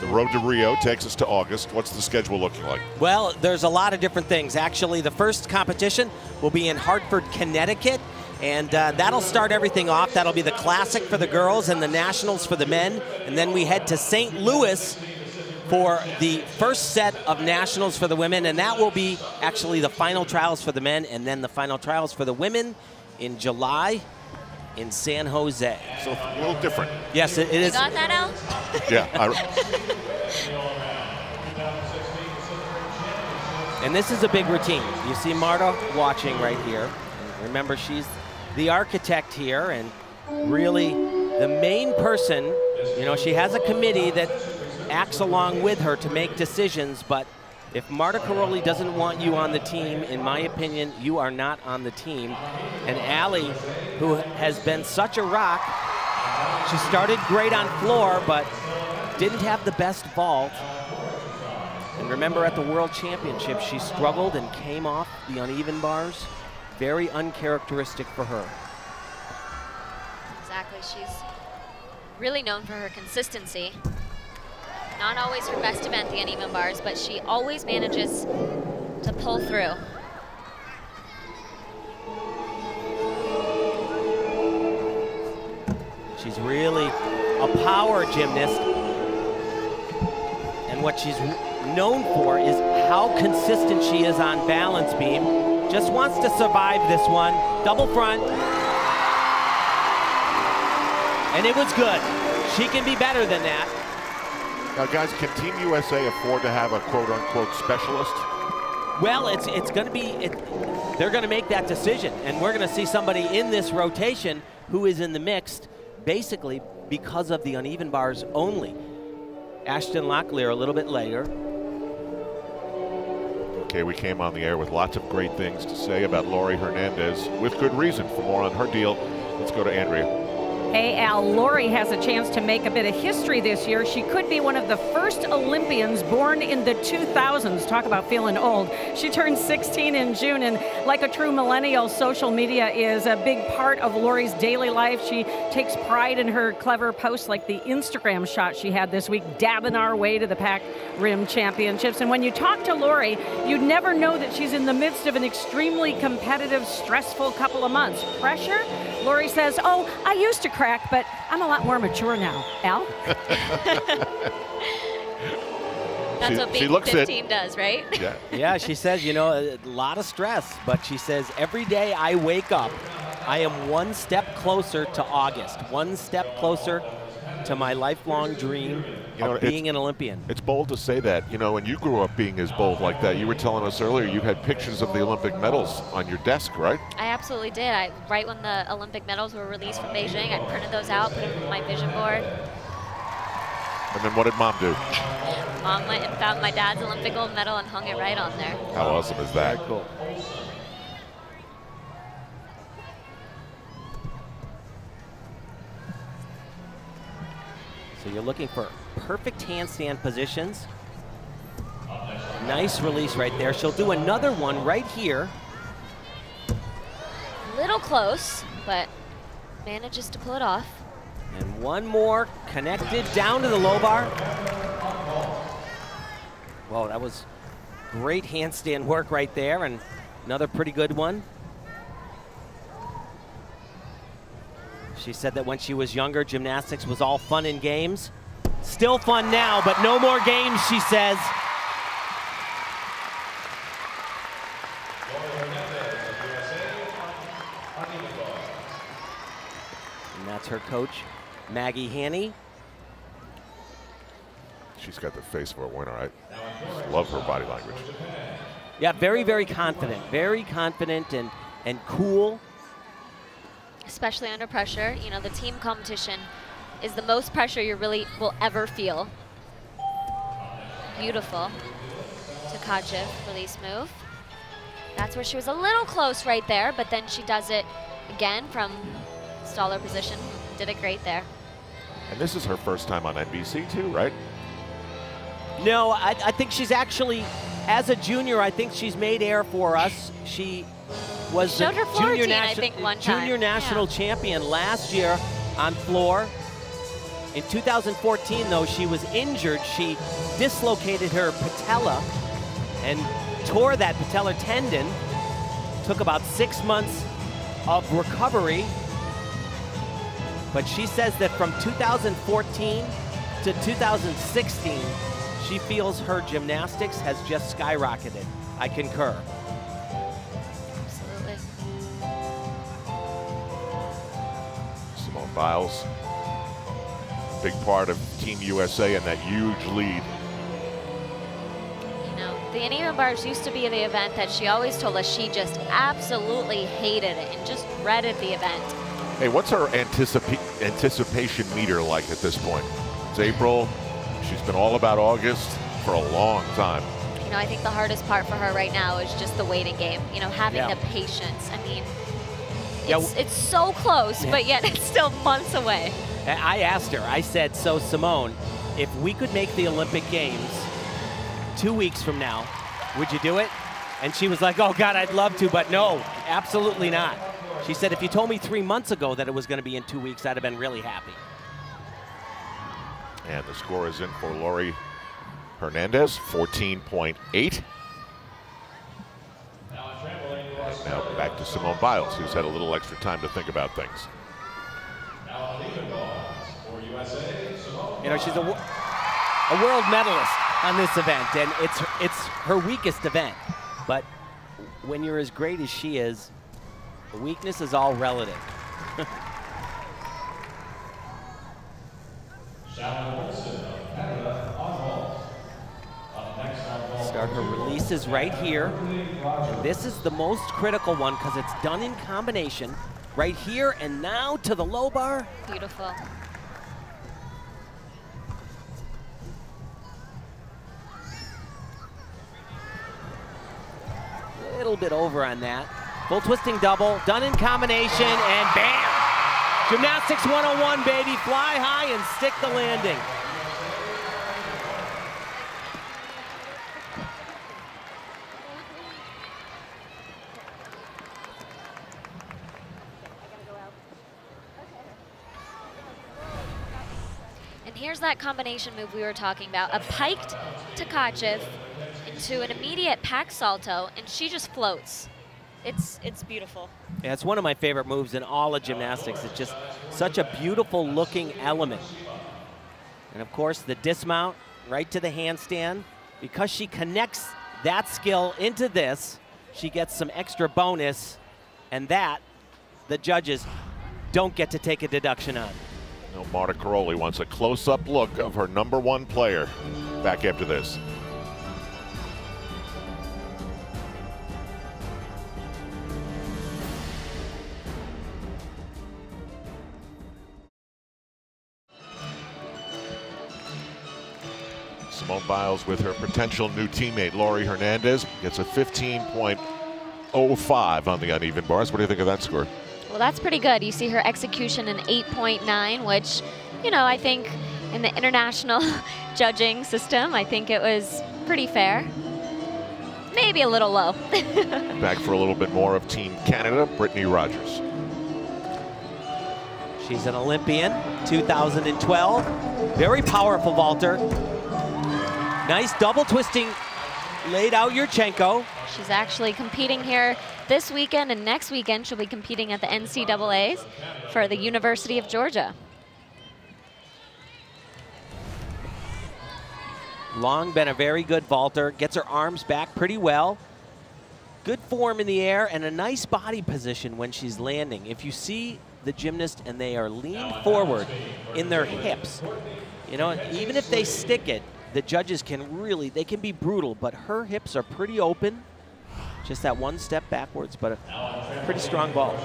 The road to Rio takes us to August. What's the schedule looking like? Well, there's a lot of different things. Actually, the first competition will be in Hartford, Connecticut. And uh, that'll start everything off. That'll be the classic for the girls and the nationals for the men. And then we head to St. Louis for the first set of nationals for the women. And that will be actually the final trials for the men and then the final trials for the women in July in San Jose. So it's a little different. Yes, it, it is. got that, out? yeah. I... and this is a big routine. You see Marta watching right here. Remember, she's the architect here and really the main person, you know, she has a committee that acts along with her to make decisions, but if Marta Karolyi doesn't want you on the team, in my opinion, you are not on the team. And Aly, who has been such a rock, she started great on floor, but didn't have the best vault. And remember at the World Championship, she struggled and came off the uneven bars. Very uncharacteristic for her. Exactly. She's really known for her consistency. Not always her best event, the uneven bars, but she always manages to pull through. She's really a power gymnast. And what she's known for is how consistent she is on balance beam. Just wants to survive this one. Double front. And it was good. She can be better than that. Now, guys, can Team USA afford to have a quote-unquote specialist? Well, it's it's going to be it, they're going to make that decision, and we're going to see somebody in this rotation who is in the mixed, basically because of the uneven bars only. Ashton Locklear a little bit later. Okay, we came on the air with lots of great things to say about Laurie Hernandez, with good reason. For more on her deal, let's go to Andrea. Al, Laurie has a chance to make a bit of history this year. She could be one of the first Olympians born in the 2000s. Talk about feeling old. She turned 16 in June, and like a true millennial, social media is a big part of Laurie's daily life. She takes pride in her clever posts, like the Instagram shot she had this week, dabbing our way to the Pac Rim Championships. And when you talk to Laurie, you'd never know that she's in the midst of an extremely competitive, stressful couple of months. Pressure? Laurie says, Oh, I used to crack, but I'm a lot more mature now. Al? That's She- what she being looks it. 15 does, right? Yeah. Yeah, she says, you know, a lot of stress, but she says every day I wake up, I am one step closer to August, one step closer to my lifelong dream You know, of being an Olympian. It's bold to say that, you know, and you grew up being as bold like that. You were telling us earlier you had pictures of the Olympic medals on your desk, right? I absolutely did. I right when the Olympic medals were released from Beijing, I printed those out, put them on my vision board. And then what did mom do? Mom went and found my dad's Olympic gold medal and hung it right on there. How awesome is that? Very cool. So you're looking for perfect handstand positions. Nice release right there. She'll do another one right here. A little close, but manages to pull it off. And one more connected down to the low bar. Well, that was great handstand work right there, and another pretty good one. She said that when she was younger, gymnastics was all fun and games. Still fun now, but no more games, she says. And that's her coach, Maggie Haney. She's got the face for a winner. I love her body language. Yeah, very, very confident. Very confident and, and cool. Especially under pressure. You know, the team competition is the most pressure you really will ever feel. Beautiful. Tkachev release move. That's where she was a little close right there, but then she does it again from stalder position. Did it great there. And this is her first time on NBC too, right? No, I, I think she's actually, as a junior, I think she's made air for us. She was the floor junior, nation- think, junior national Yeah. champion last year on floor. In 2014, though, she was injured. She dislocated her patella and tore that patellar tendon. Took about six months of recovery. But she says that from 2014 to 2016, she feels her gymnastics has just skyrocketed. I concur. Biles, big part of Team USA and that huge lead. You know, the uneven bars used to be the event that she always told us she just absolutely hated it and just dreaded the event. Hey, what's her anticipa- anticipation meter like at this point? It's April. She's been all about August for a long time. You know, I think the hardest part for her right now is just the waiting game. You know, having Yeah. the patience. I mean, Yeah, it's, it's so close, but yet it's still months away. I asked her, I said, so Simone, if we could make the Olympic Games two weeks from now, would you do it? And she was like, oh God, I'd love to, but no, absolutely not. She said, if you told me three months ago that it was going to be in two weeks, I'd have been really happy. And the score is in for Laurie Hernandez, 14.8. Now back to Simone Biles, who's had a little extra time to think about things. Now Lita Gones for USA. You know, she's a, a world medalist on this event, and it's it's her weakest event. But when you're as great as she is, the weakness is all relative. Start her releases right here. And this is the most critical one because it's done in combination right here and now to the low bar. Beautiful. little bit over on that. Full twisting double, done in combination, and bam! Gymnastics 101, baby. Fly high and stick the landing. That combination move we were talking about. A piked Tkachev into an immediate pack salto, and she just floats. It's, it's beautiful. Yeah, it's one of my favorite moves in all of gymnastics. It's just such a beautiful looking element. And of course, the dismount right to the handstand. Because she connects that skill into this, she gets some extra bonus, and that the judges don't get to take a deduction on. Now Marta Karolyi wants a close-up look of her number one player. Back after this. Simone Biles with her potential new teammate Laurie Hernandez gets a 15.05 on the uneven bars. What do you think of that score? Well, that's pretty good. You see her execution in 8.9, which, you know, I think in the international judging system, I think it was pretty fair. Maybe a little low. Back for a little bit more of Team Canada, Brittany Rogers. She's an Olympian, 2012. Very powerful vaulter. Nice double twisting, laid out Yurchenko. She's actually competing here this weekend and next weekend. She'll be competing at the NCAAs for the University of Georgia. Long been a very good vaulter, gets her arms back pretty well. Good form in the air and a nice body position when she's landing. If you see the gymnast and they are leaned forward in their hips, you know, even if they stick it, the judges can really, they can be brutal, but her hips are pretty open. Just that one step backwards, but a pretty strong ball.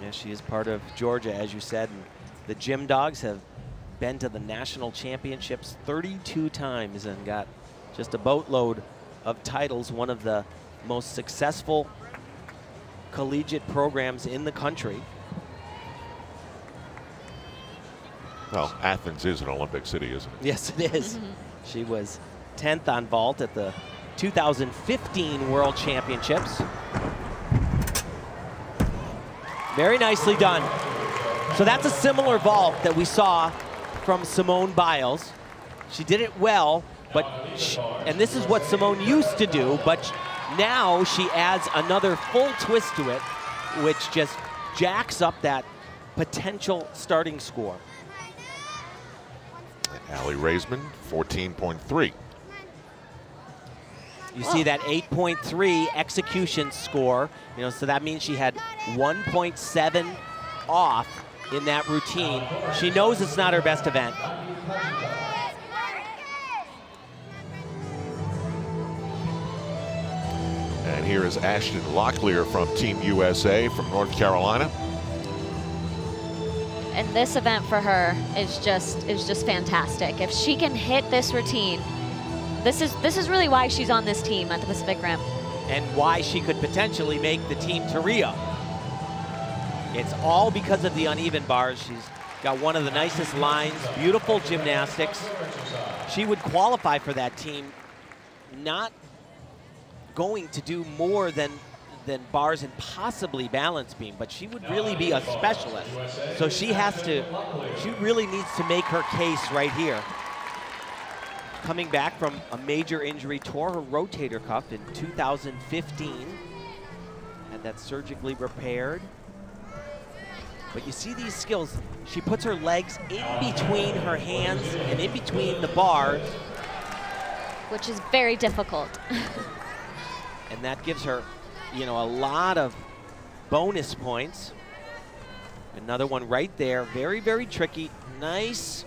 Yeah, she is part of Georgia, as you said. And the Gym Dogs have been to the national championships 32 times and got just a boatload of titles, one of the most successful collegiate programs in the country. Well, Athens is an Olympic city, isn't it? Yes, it is. Mm-hmm. she was 10th on vault at the 2015 World Championships. Very nicely done. So that's a similar vault that we saw from Simone Biles. She did it well, but she, and this is what Simone used to do, but now she adds another full twist to it, which just jacks up that potential starting score. Aly Raisman, 14.3. You see oh. that 8.3 execution score, you know, so that means she had 1.7 off in that routine. She knows it's not her best event. And here is Ashton Locklear from Team USA from North Carolina. And this event for her is just is just fantastic. If she can hit this routine, this is this is really why she's on this team at the Pacific Rim. And why she could potentially make the team to Rio. It's all because of the uneven bars. She's got one of the nicest lines, beautiful gymnastics. She would qualify for that team, not going to do more than than bars and possibly balance beam, but she would really be a specialist. So she has to, she really needs to make her case right here. Coming back from a major injury, tore her rotator cuff in 2015, had that surgically repaired. But you see these skills, she puts her legs in between her hands and in between the bars. Which is very difficult. and that gives her you know, a lot of bonus points. Another one right there. Very, very tricky. Nice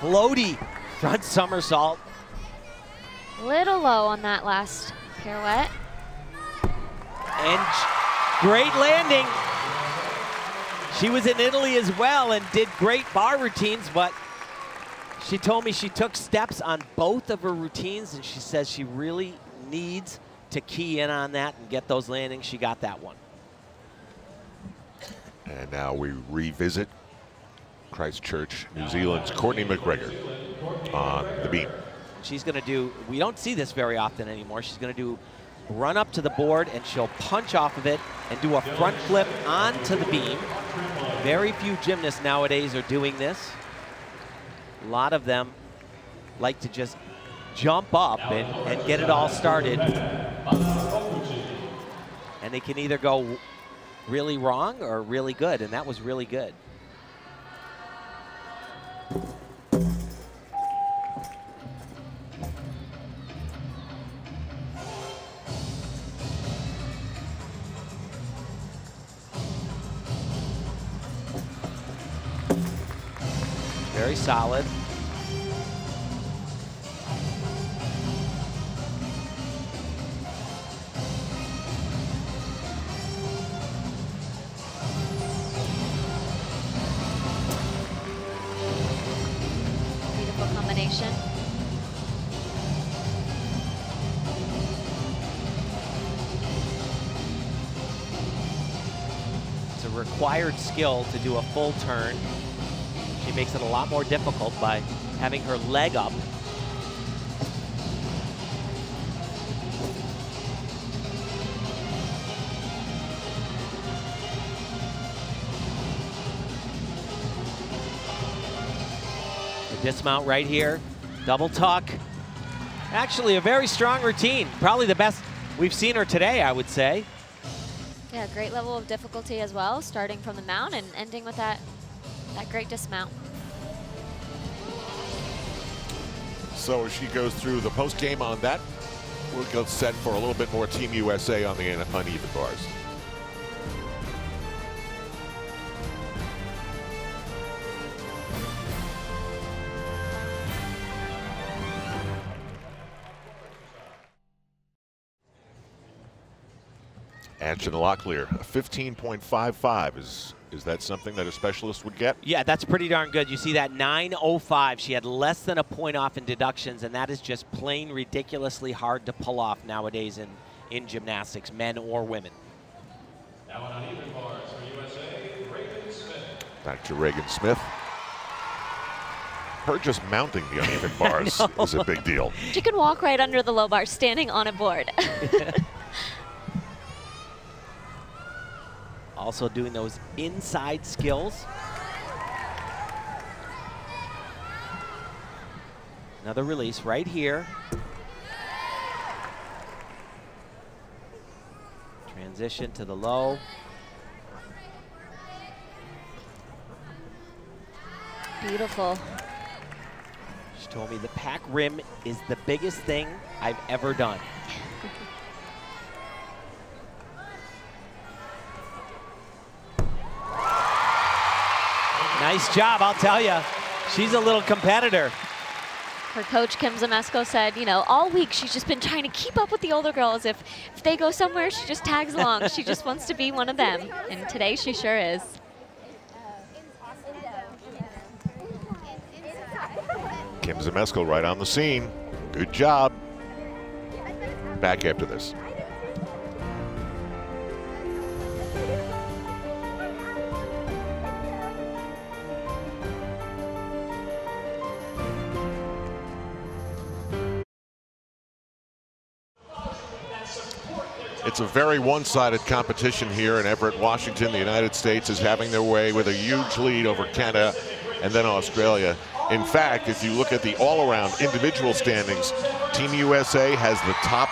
floaty front somersault. Little low on that last pirouette. And great landing. She was in Italy as well and did great bar routines, but she told me she took steps on both of her routines and she says she really needs to key in on that and get those landings. She got that one. And now we revisit Christchurch, New Zealand's Courtney McGregor on the beam. She's going to do, we don't see this very often anymore. She's going to do run up to the board and she'll punch off of it and do a front flip onto the beam. Very few gymnasts nowadays are doing this. A lot of them like to just jump up and, and get it all started. And they can either go really wrong or really good, and that was really good. Solid. required skill to do a full turn. She makes it a lot more difficult by having her leg up. The dismount right here, double tuck. Actually a very strong routine, probably the best we've seen her today, I would say. Yeah, great level of difficulty as well, starting from the mount and ending with that, that great dismount. So as she goes through the post game on that, we'll go set for a little bit more Team USA on the uneven bars. Ashton Locklear, 15.55. Is is that something that a specialist would get? Yeah, that's pretty darn good. You see that 9.05. She had less than a point off in deductions, and that is just plain ridiculously hard to pull off nowadays in, in gymnastics, men or women. Now on uneven bars for USA, Ragan Smith. Back to Ragan Smith. Her just mounting the uneven bars is a big deal. She can walk right under the low bar standing on a board. Also doing those inside skills. Another release right here. Transition to the low. Beautiful. She told me the Pac Rim is the biggest thing I've ever done. Nice job, I'll tell you. She's a little competitor. her coach Kim Zmeskal said, you know, all week she's just been trying to keep up with the older girls. If, if they go somewhere, she just tags along. she just wants to be one of them. And today she sure is. Kim Zmeskal right on the scene. Good job. Back after this. It's a very one-sided competition here in Everett, Washington. The United States is having their way with a huge lead over Canada and then Australia. In fact, if you look at the all-around individual standings, Team USA has the top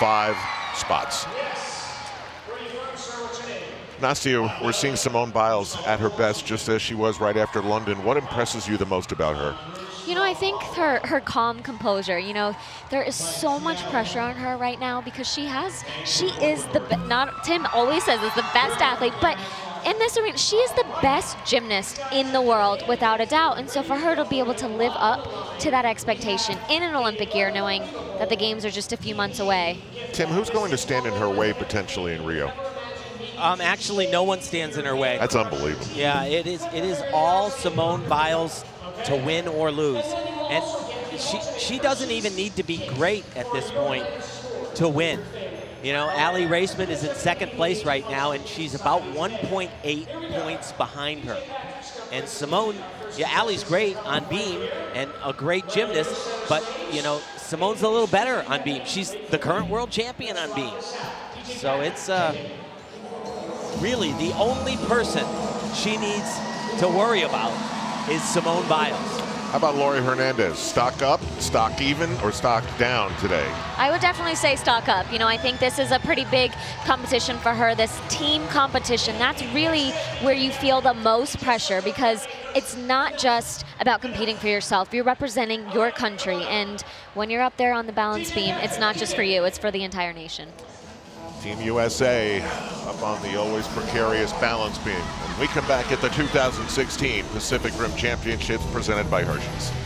five spots. Nastia, we're seeing Simone Biles at her best, just as she was right after London. What impresses you the most about her? You know, I think her, her calm composure, you know, there is so much pressure on her right now because she has, she is the, not, Tim always says is the best athlete, but in this arena, she is the best gymnast in the world, without a doubt. And so for her to be able to live up to that expectation in an Olympic year, knowing that the games are just a few months away. Tim, who's going to stand in her way potentially in Rio? Um, actually, no one stands in her way. That's unbelievable. Yeah, it is. It is all Simone Biles to win or lose, and she she doesn't even need to be great at this point to win. You know, Aly Raisman is in second place right now, and she's about 1.8 points behind her. And Simone, yeah, Aly's great on beam and a great gymnast, but, you know, Simone's a little better on beam. She's the current world champion on beam. So it's uh, really the only person she needs to worry about is Simone Biles. How about Laurie Hernandez? Stock up, stock even, or stock down today? I would definitely say stock up. You know, I think this is a pretty big competition for her, this team competition. That's really where you feel the most pressure because it's not just about competing for yourself. You're representing your country. And when you're up there on the balance beam, it's not just for you, it's for the entire nation. Team USA up on the always precarious balance beam. When we come back at the 2016 Pacific Rim Championships presented by Hershey's.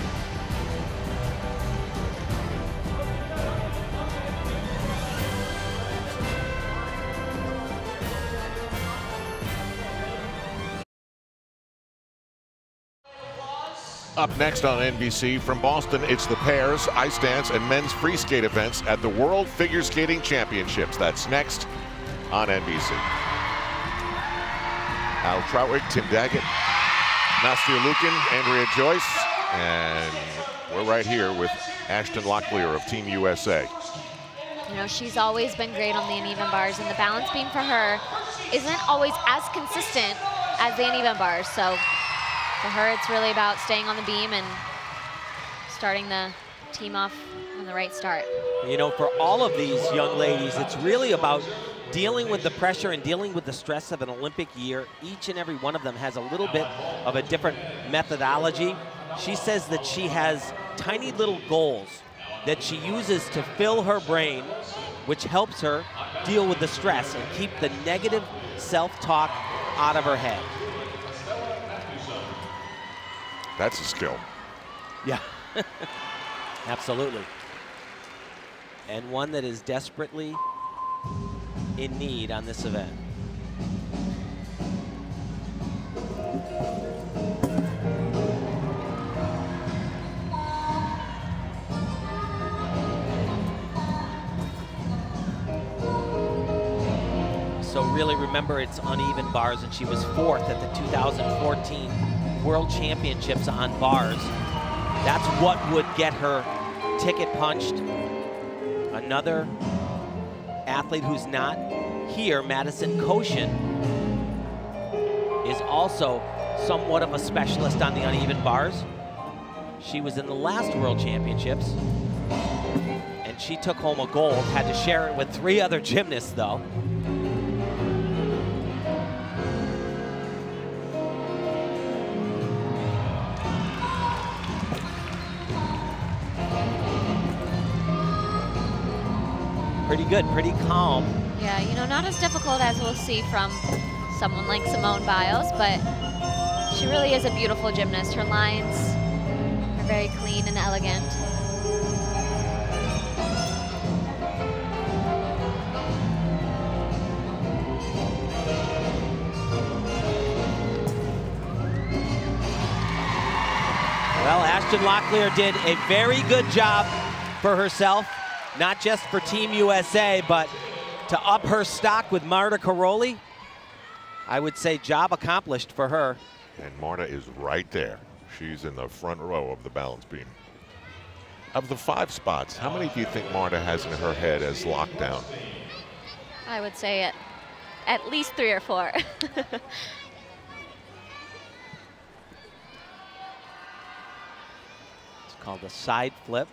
Up next on NBC from Boston, it's the pairs, ice dance, and men's free skate events at the World Figure Skating Championships. That's next on NBC. Al Trautwig, Tim Daggett, Nastia Liukin, Andrea Joyce, and we're right here with Ashton Locklear of Team USA. You know, she's always been great on the uneven bars, and the balance beam for her isn't always as consistent as the uneven bars. So for her, it's really about staying on the beam and starting the team off on the right start. You know, for all of these young ladies, it's really about dealing with the pressure and dealing with the stress of an Olympic year. Each and every one of them has a little bit of a different methodology. She says that she has tiny little goals that she uses to fill her brain, which helps her deal with the stress and keep the negative self-talk out of her head. That's a skill. Yeah, absolutely. And one that is desperately in need on this event. So really remember it's uneven bars and she was fourth at the 2014 World Championships on bars. That's what would get her ticket punched. Another athlete who's not here, Madison Kocian, is also somewhat of a specialist on the uneven bars. She was in the last World Championships, and she took home a gold, had to share it with three other gymnasts, though. Pretty good, pretty calm. Yeah, you know, not as difficult as we'll see from someone like Simone Biles, but she really is a beautiful gymnast. Her lines, are very clean and elegant. Well, Ashton Locklear did a very good job for herself, not just for Team USA, but to up her stock with Marta Karolyi. I would say job accomplished for her. And Marta is right there. She's in the front row of the balance beam. Of the five spots, how many do you think Marta has in her head as lockdown? I would say at, at least three or four. It's called a side flip.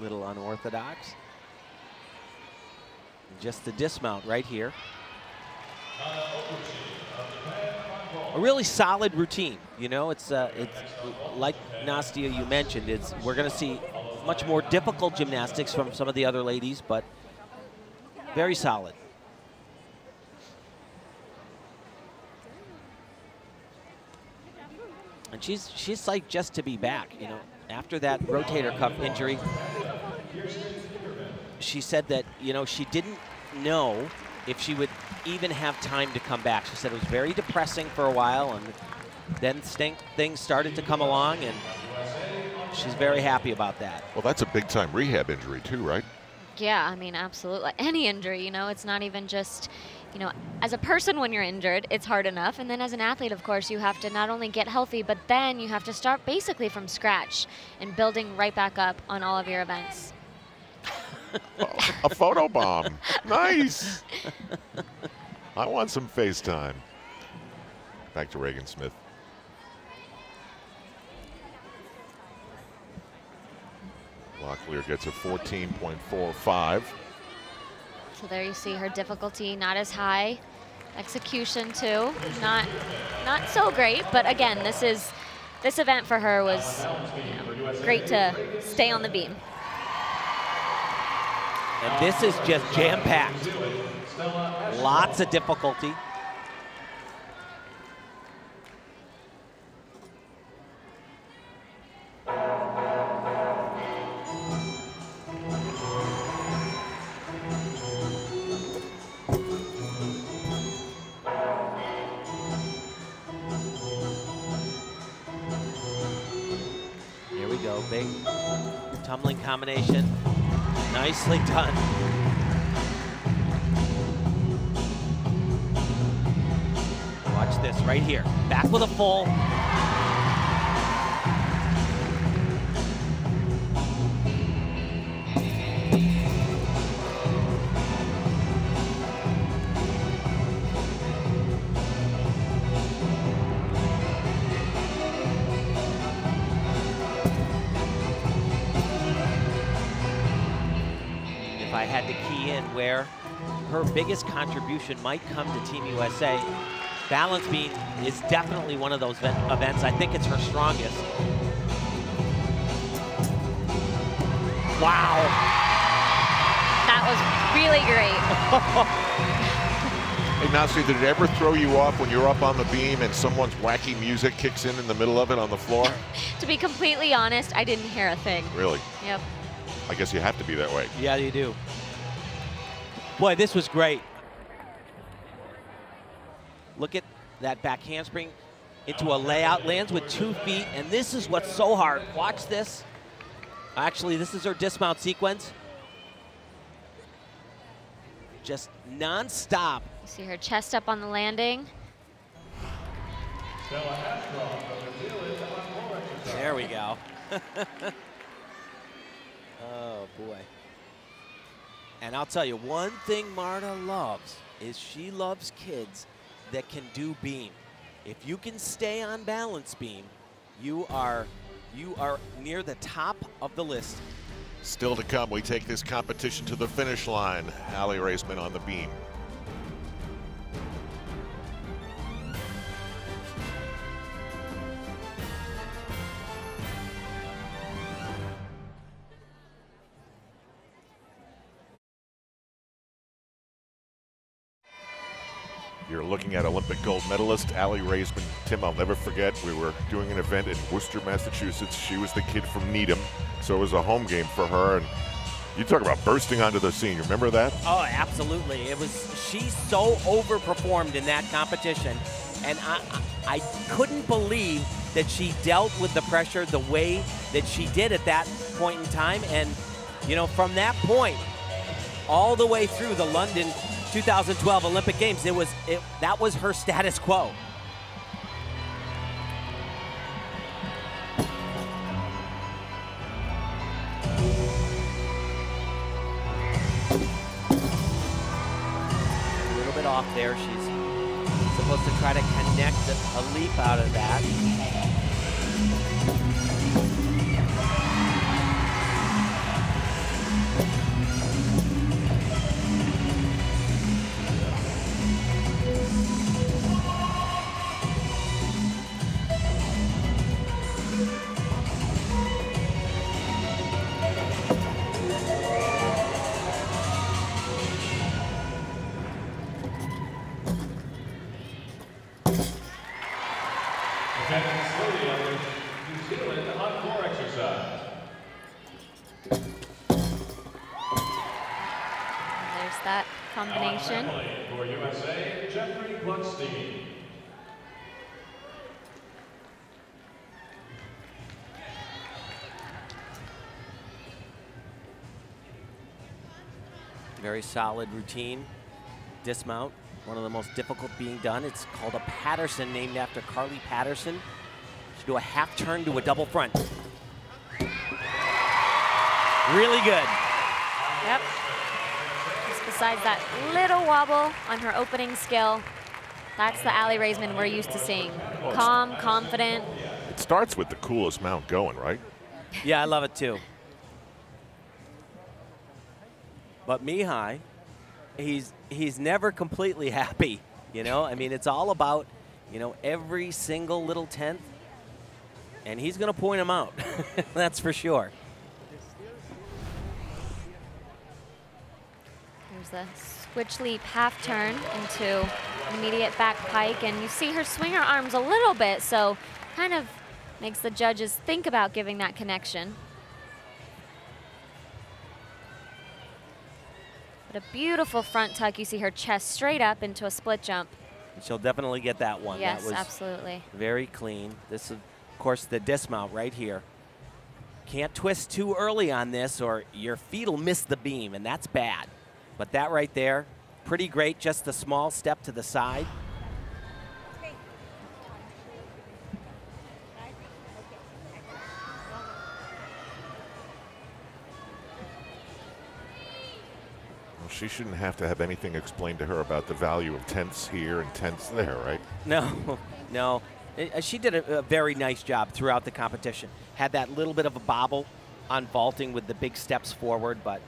Little unorthodox. Just the dismount right here. A really solid routine, you know. It's uh, it's like Nastia you mentioned. It's we're going to see much more difficult gymnastics from some of the other ladies, but very solid. And she's she's like just to be back, you know. After that rotator cuff injury, she said that, you know, she didn't know if she would even have time to come back. She said it was very depressing for a while and then things started to come along and she's very happy about that. Well, that's a big time rehab injury too, right? Yeah, I mean, absolutely. Any injury, you know, it's not even just, you know, as a person when you're injured, it's hard enough. And then as an athlete, of course, you have to not only get healthy, but then you have to start basically from scratch and building right back up on all of your events. a photo bomb. nice. I want some FaceTime. Back to Ragan Smith. Locklear gets a 14.45. So there you see her difficulty not as high. Execution too, not not so great, but again, this is this event for her was you know, great to stay on the beam. And this is just jam-packed. Lots of difficulty. Big tumbling combination. Nicely done. Watch this right here. Back with a full. Biggest contribution might come to Team USA. Balance beam is definitely one of those events. I think it's her strongest. Wow. That was really great. hey, Nastia, did it ever throw you off when you're up on the beam and someone's wacky music kicks in in the middle of it on the floor? to be completely honest, I didn't hear a thing. Really? Yep. I guess you have to be that way. Yeah, you do. Boy, this was great. Look at that back handspring into a layout, lands with two feet, and this is what's so hard. Watch this. Actually, this is her dismount sequence. Just non-stop. You see her chest up on the landing. There we go. oh, boy. And I'll tell you, one thing Marta loves is she loves kids that can do beam. If you can stay on balance beam, you are you are near the top of the list. Still to come, we take this competition to the finish line. Aly Raisman on the beam. You're looking at Olympic gold medalist Aly Raisman. Tim, I'll never forget, we were doing an event in Worcester, Massachusetts. She was the kid from Needham, so it was a home game for her. And you talk about bursting onto the scene. Remember that? Oh, absolutely. It was she so overperformed in that competition, and I, I couldn't believe that she dealt with the pressure the way that she did at that point in time. And you know, from that point all the way through the London 2012 Olympic Games, it was it, that was her status quo. A little bit off there. She's supposed to try to connect a leap out of that. Very solid routine. Dismount, one of the most difficult being done. It's called a Patterson, named after Carly Patterson. She do a half turn to a double front. Really good. Yep. Just besides that little wobble on her opening skill, that's the Aly Raisman we're used to seeing. Calm, confident. It starts with the coolest mount going, right? Yeah, I love it too. But Mihai, he's he's never completely happy. You know, I mean, it's all about you know every single little tenth, and he's going to point them out. That's for sure. There's the switch leap half turn into immediate back pike, and you see her swing her arms a little bit, so kind of makes the judges think about giving that connection. But a beautiful front tuck. You see her chest straight up into a split jump. She'll definitely get that one. Yes, that was absolutely. Very clean. This is, of course, the dismount right here. Can't twist too early on this, or your feet will miss the beam, and that's bad. But that right there, pretty great. Just a small step to the side. She shouldn't have to have anything explained to her about the value of tenths here and tenths there, right? No, no. Uh, She did a, a very nice job throughout the competition. Had that little bit of a bobble on vaulting with the big steps forward, but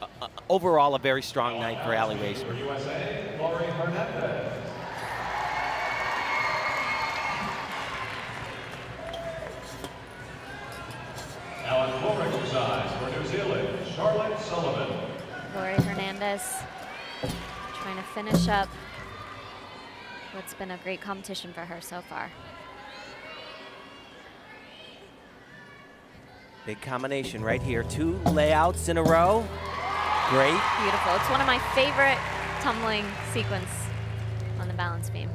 uh, uh, overall a very strong night for Aly Raisman. USA, Laurie Hernandez. Alan Floor exercise for New Zealand, Charlotte Sullivan. Laurie Hernandez trying to finish up what's been a great competition for her so far. Big combination right here. Two layouts in a row. Great. Beautiful. It's one of my favorite tumbling sequence on the balance beam.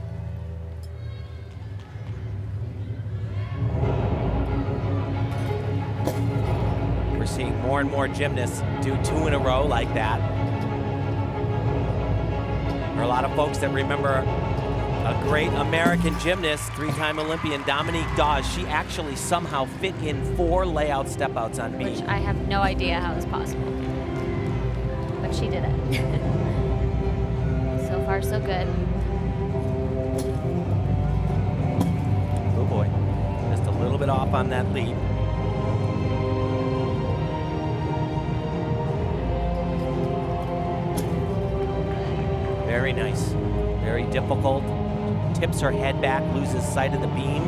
We're seeing more and more gymnasts do two in a row like that. A lot of folks that remember a great American gymnast, three-time Olympian Dominique Dawes. She actually somehow fit in four layout step-outs on me. Which I have no idea how it's possible. But she did it. so far, so good. Oh boy, just a little bit off on that lead. Very nice, very difficult. Tips her head back, loses sight of the beam.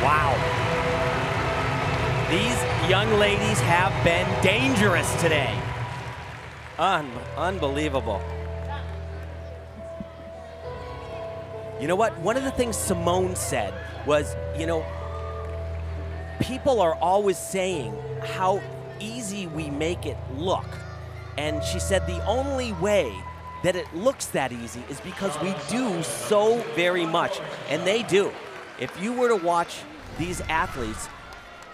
Wow. These young ladies have been dangerous today. Un unbelievable. You know what? One of the things Simone said was, you know, people are always saying how easy we make it look. And she said the only way that it looks that easy is because we do so very much. And they do. If you were to watch these athletes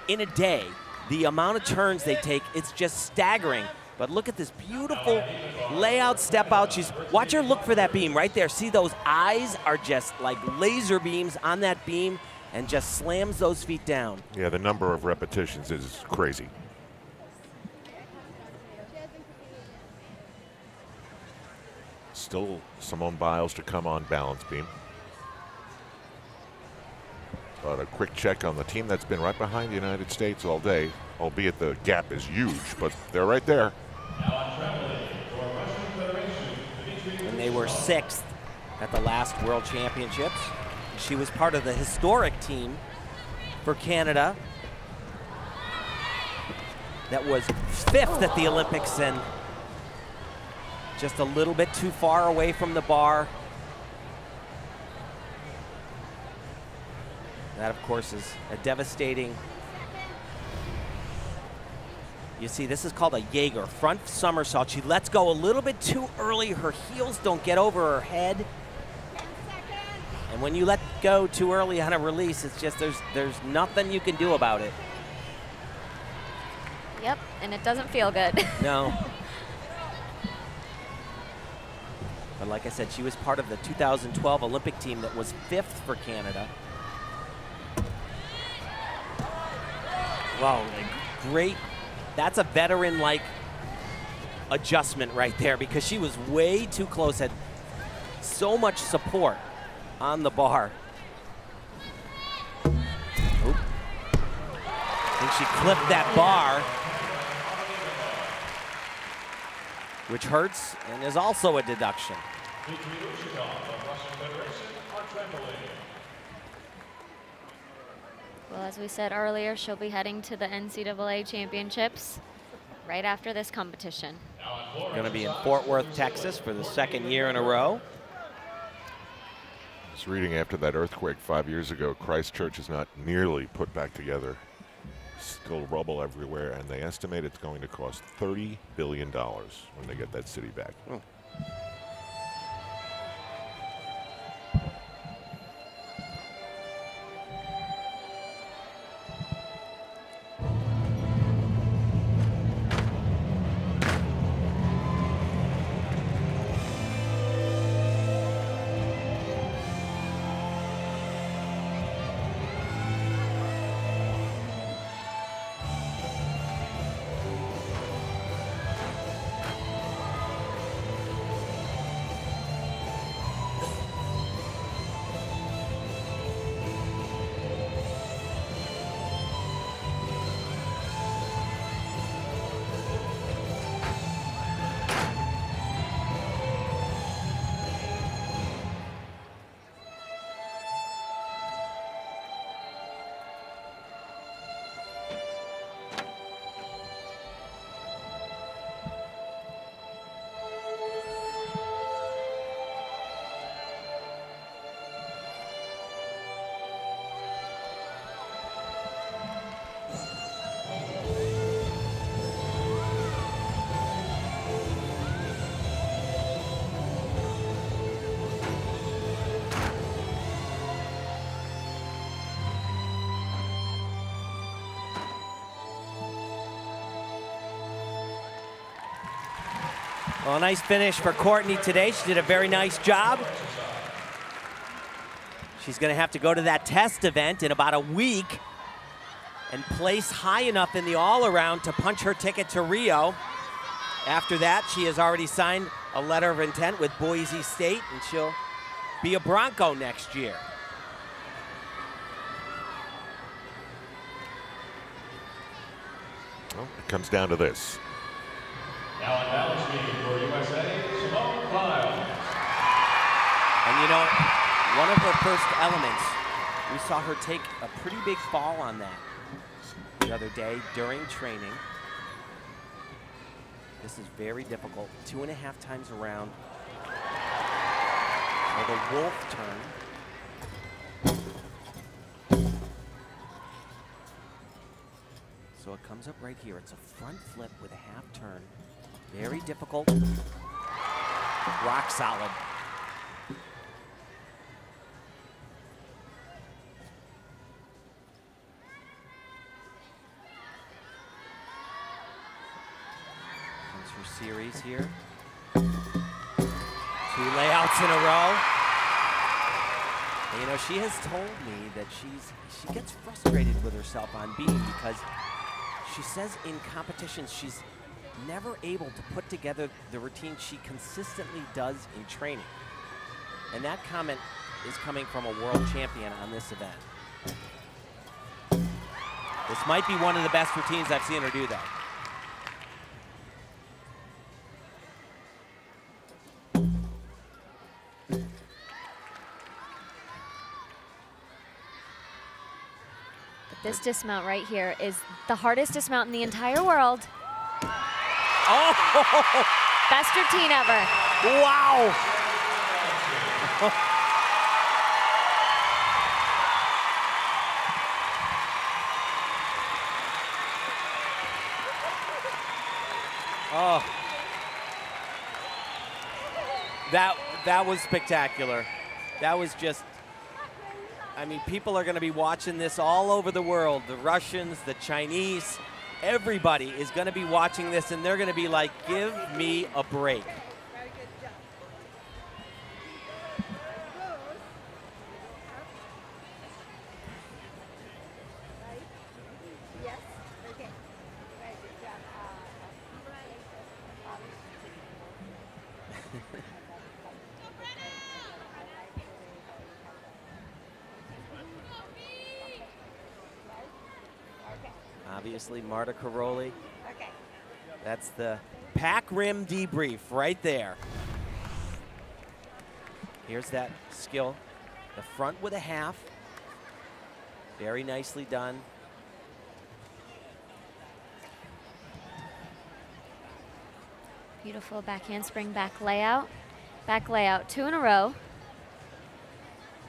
in a day, the amount of turns they take, it's just staggering. But look at this beautiful layout, step out. She's watch her look for that beam right there. See those eyes are just like laser beams on that beam and just slams those feet down. Yeah, the number of repetitions is crazy. Still Simone Biles to come on balance beam. But a quick check on the team that's been right behind the United States all day, albeit the gap is huge, but they're right there. And they were sixth at the last World Championships. She was part of the historic team for Canada that was fifth at the Olympics and just a little bit too far away from the bar. That, of course, is a devastating. You see, this is called a Jaeger, front somersault. She lets go a little bit too early. Her heels don't get over her head. And when you let go too early on a release, it's just there's there's nothing you can do about it. Yep, and it doesn't feel good. No. But like I said, she was part of the 2012 Olympic team that was fifth for Canada. Wow, great. That's a veteran-like adjustment right there because she was way too close, had so much support on the bar. Oop. I think she clipped that bar, which hurts and is also a deduction. Well, as we said earlier, she'll be heading to the NCAA championships right after this competition. Going to be in Fort Worth, Texas for the second year in a row. I was reading after that earthquake five years ago, Christchurch is not nearly put back together. Still rubble everywhere, and they estimate it's going to cost $30 billion when they get that city back. Oh. Well, a nice finish for Courtney today. She did a very nice job. She's going to have to go to that test event in about a week and place high enough in the all-around to punch her ticket to Rio. After that, she has already signed a letter of intent with Boise State, and she'll be a Bronco next year. Well, it comes down to this. Now on balance beam for USA, Simone Biles. And you know, one of her first elements, we saw her take a pretty big fall on that. the other day during training. This is very difficult. Two and a half times around. For the wolf turn. So it comes up right here. It's a front flip with a half turn. Very difficult. Rock solid. Series here. Two layouts in a row. And, you know, she has told me that she's she gets frustrated with herself on beam because she says in competitions she's never able to put together the routine she consistently does in training. And that comment is coming from a world champion on this event. This might be one of the best routines I've seen her do though. This dismount right here is the hardest dismount in the entire world. Oh! Best routine ever. Wow! oh. That that was spectacular. That was just I mean, people are going to be watching this all over the world. The Russians, the Chinese, everybody is going to be watching this and they're going to be like, give me a break. Obviously, Marta Karolyi. That's the Pac Rim debrief right there. Here's that skill. The front with a half. Very nicely done. Beautiful back handspring, back layout. Back layout, two in a row.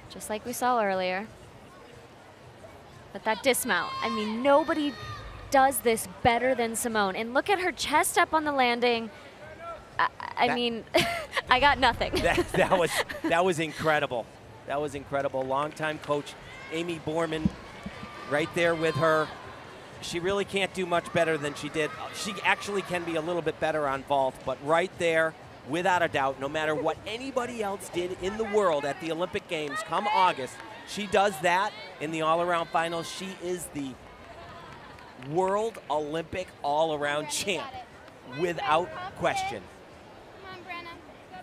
Just like we saw earlier. But that dismount, I mean, nobody does this better than Simone. And look at her chest up on the landing. I, I That- mean, I got nothing. that, that was that was incredible. That was incredible. Longtime coach Aimee Boorman, right there with her. She really can't do much better than she did. She actually can be a little bit better on vault, but right there, without a doubt, no matter what anybody else did in the world at the Olympic Games come August, she does that in the all-around finals. She is the world Olympic all-around champ, without question. Come on, Brenna. Go,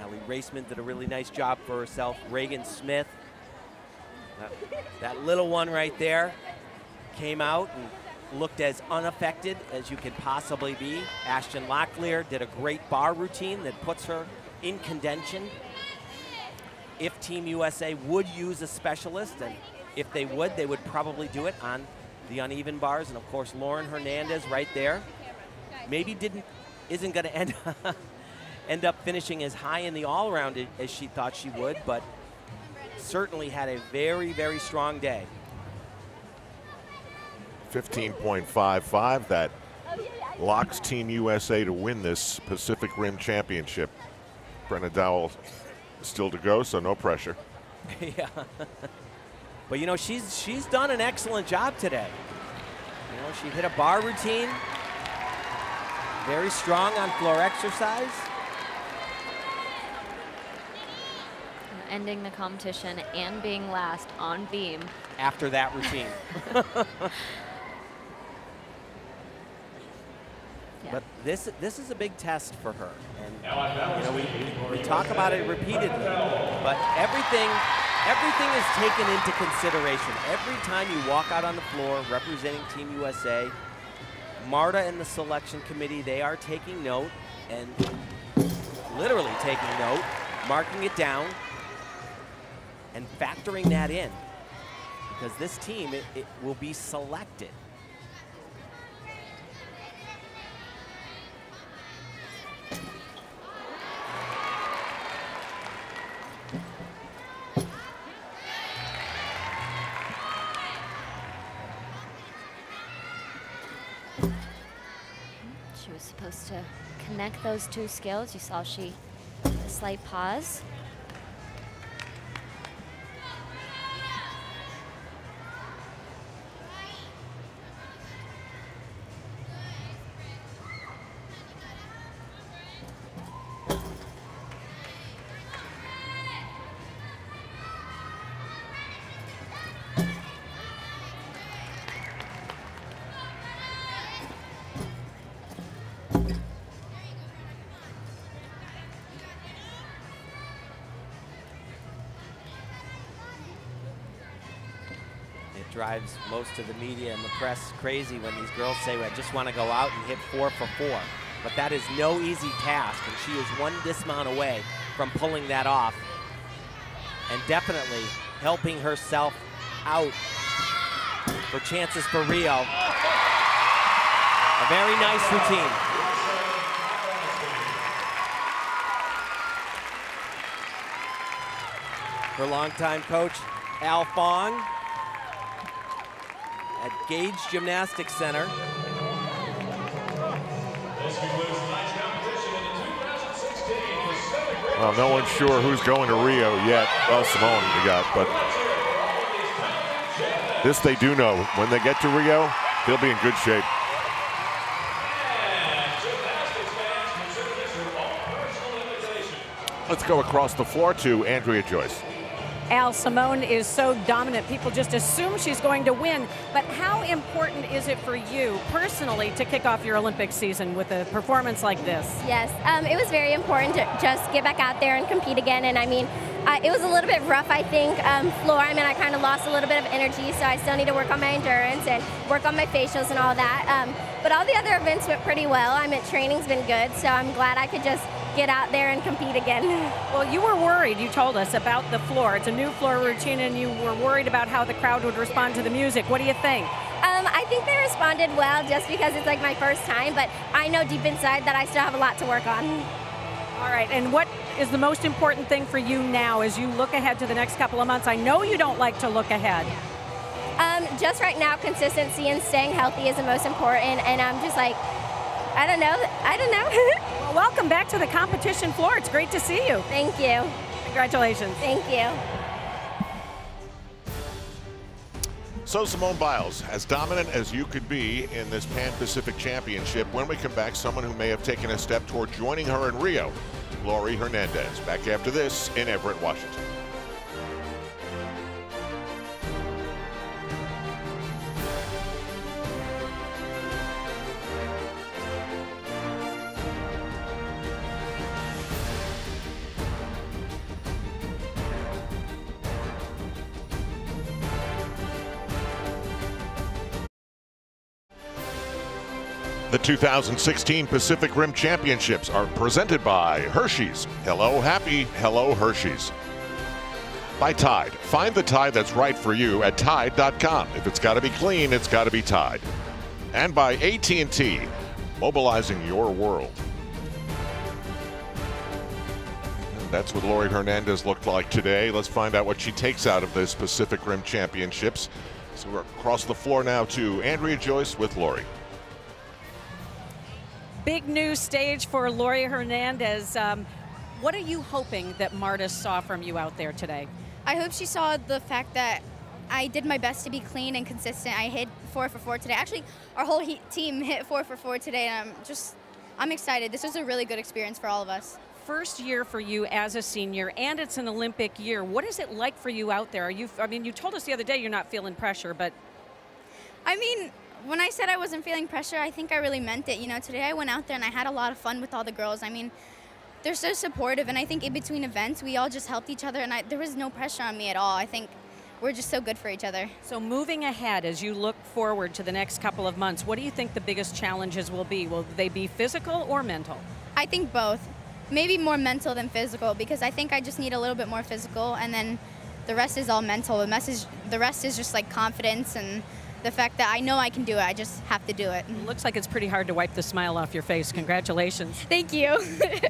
Bren. Aly Raisman did a really nice job for herself. Ragan Smith, that, that little one right there, came out and looked as unaffected as you can possibly be. Ashton Locklear did a great bar routine that puts her in contention. If Team USA would use a specialist, and if they would, they would probably do it on the uneven bars. And of course, Laurie Hernandez right there. Maybe didn't isn't going to end end up finishing as high in the all-around as she thought she would, but certainly had a very, very strong day. 15.55. That locks Team USA to win this Pacific Rim Championship. Brenna Dowell still to go, so no pressure. yeah. but you know, she's she's done an excellent job today. You know, she hit a bar routine. Very strong on floor exercise. Ending the competition and being last on beam. after that routine. Yeah. But this this is a big test for her, and you know we, we talk about it repeatedly, but everything everything is taken into consideration every time you walk out on the floor representing Team USA. Marta and the selection committee they are taking note and literally taking note, marking it down. and factoring that in because this team it, it will be selected. Connect those two skills. You saw she a slight pause. Drives most of the media and the press crazy when these girls say, I just want to go out and hit four for four. But that is no easy task, and she is one dismount away from pulling that off and definitely helping herself out for chances for Rio. A very nice routine. Her longtime coach, Al Fong, Gage Gymnastics Center. Well, no one's sure who's going to Rio yet. Well, Simone we got, but this they do know. When they get to Rio, they'll be in good shape. Let's go across the floor to Andrea Joyce. Al Simone is so dominant, people just assume she's going to win. But how important is it for you personally to kick off your Olympic season with a performance like this? Yes, um, it was very important to just get back out there and compete again. And I mean, uh, it was a little bit rough, I think. Um, floor, I mean, I kind of lost a little bit of energy, so I still need to work on my endurance and work on my facials and all that. Um, but all the other events went pretty well. I mean, training's been good, so I'm glad I could just get out there and compete again. Well, you were worried, you told us, about the floor. It's a new floor routine, and you were worried about how the crowd would respond to the music. What do you think? Um, I think they responded well just because it's like my first time, but I know deep inside that I still have a lot to work on. All right, and what is the most important thing for you now as you look ahead to the next couple of months? I know you don't like to look ahead. Um, just right now, consistency and staying healthy is the most important, and I'm just like, I don't know, I don't know. well, welcome back to the competition floor. It's great to see you. Thank you. Congratulations. Thank you. So Simone Biles, as dominant as you could be in this Pan-Pacific Championship, when we come back, someone who may have taken a step toward joining her in Rio, Laurie Hernandez. Back after this in Everett, Washington. 2016 Pacific Rim Championships are presented by Hershey's. Hello, happy. Hello, Hershey's. By Tide. Find the Tide that's right for you at Tide.com. If it's got to be clean, it's got to be Tide. And by AT&T, mobilizing your world. That's what Laurie Hernandez looked like today. Let's find out what she takes out of this Pacific Rim Championships. So we're across the floor now to Andrea Joyce with Laurie. Big new stage for Laurie Hernandez. Um, what are you hoping that Marta saw from you out there today? I hope she saw the fact that I did my best to be clean and consistent. I hit four for four today. Actually, our whole team hit four for four today, and I'm just, I'm excited. This was a really good experience for all of us. First year for you as a senior, and it's an Olympic year. What is it like for you out there? Are you? I mean, you told us the other day you're not feeling pressure, but I mean, when I said I wasn't feeling pressure, I think I really meant it. You know, today I went out there and I had a lot of fun with all the girls. I mean, they're so supportive, and I think in between events, we all just helped each other, and I, there was no pressure on me at all. I think we're just so good for each other. So moving ahead, as you look forward to the next couple of months, what do you think the biggest challenges will be? Will they be physical or mental? I think both. Maybe more mental than physical because I think I just need a little bit more physical, and then the rest is all mental. The message, the rest is just like confidence and the fact that I know I can do it. I just have to do it. It looks like it's pretty hard to wipe the smile off your face. Congratulations. Thank you.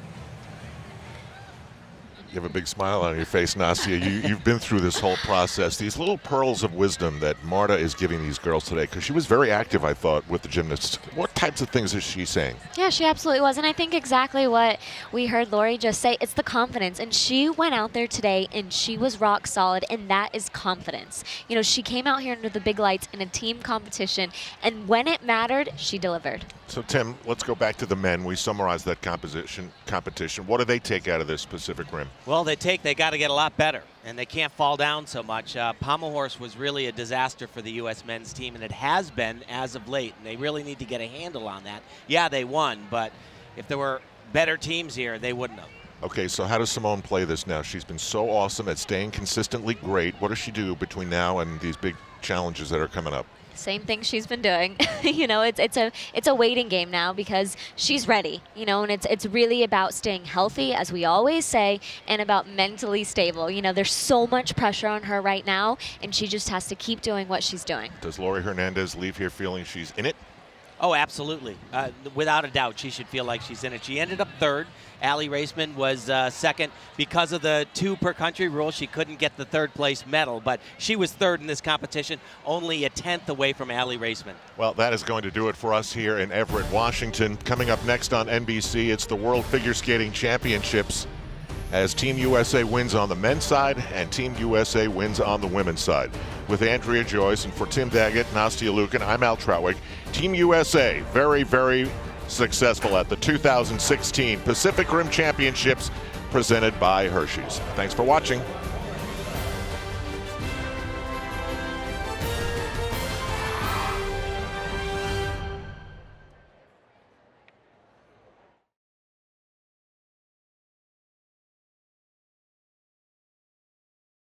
You have a big smile on your face, Nastia. You, you've been through this whole process. These little pearls of wisdom that Marta is giving these girls today, because she was very active, I thought, with the gymnasts. What types of things is she saying? Yeah, she absolutely was. And I think exactly what we heard Laurie just say it's the confidence. And she went out there today and she was rock solid, and that is confidence. You know, she came out here under the big lights in a team competition, and when it mattered, she delivered. So, Tim, let's go back to the men. We summarized that composition competition. What do they take out of this Pacific Rim? Well, they take, they got to get a lot better, and they can't fall down so much. Uh, Pommel Horse was really a disaster for the U.S. men's team, and it has been as of late, and they really need to get a handle on that. Yeah, they won, but if there were better teams here, they wouldn't have. Okay, so how does Simone play this now? She's been so awesome at staying consistently great. What does she do between now and these big challenges that are coming up? Same thing she's been doing. you know, it's it's a it's a waiting game now because she's ready. You know, and it's it's really about staying healthy, as we always say, and about mentally stable. You know, there's so much pressure on her right now, and she just has to keep doing what she's doing. Does Laurie Hernandez leave here feeling she's in it? Oh, absolutely. Uh, without a doubt, she should feel like she's in it. She ended up third. Aly Raisman was uh, second. Because of the two per country rule, she couldn't get the third place medal, but she was third in this competition, only a tenth away from Aly Raisman. Well, that is going to do it for us here in Everett, Washington. Coming up next on NBC, it's the World Figure Skating Championships as Team USA wins on the men's side and Team USA wins on the women's side. With Andrea Joyce and for Tim Daggett, Nastia Liukin, I'm Al Trautwig. Team USA, very, very successful at the 2016 Pacific Rim Championships presented by Hershey's. Thanks for watching.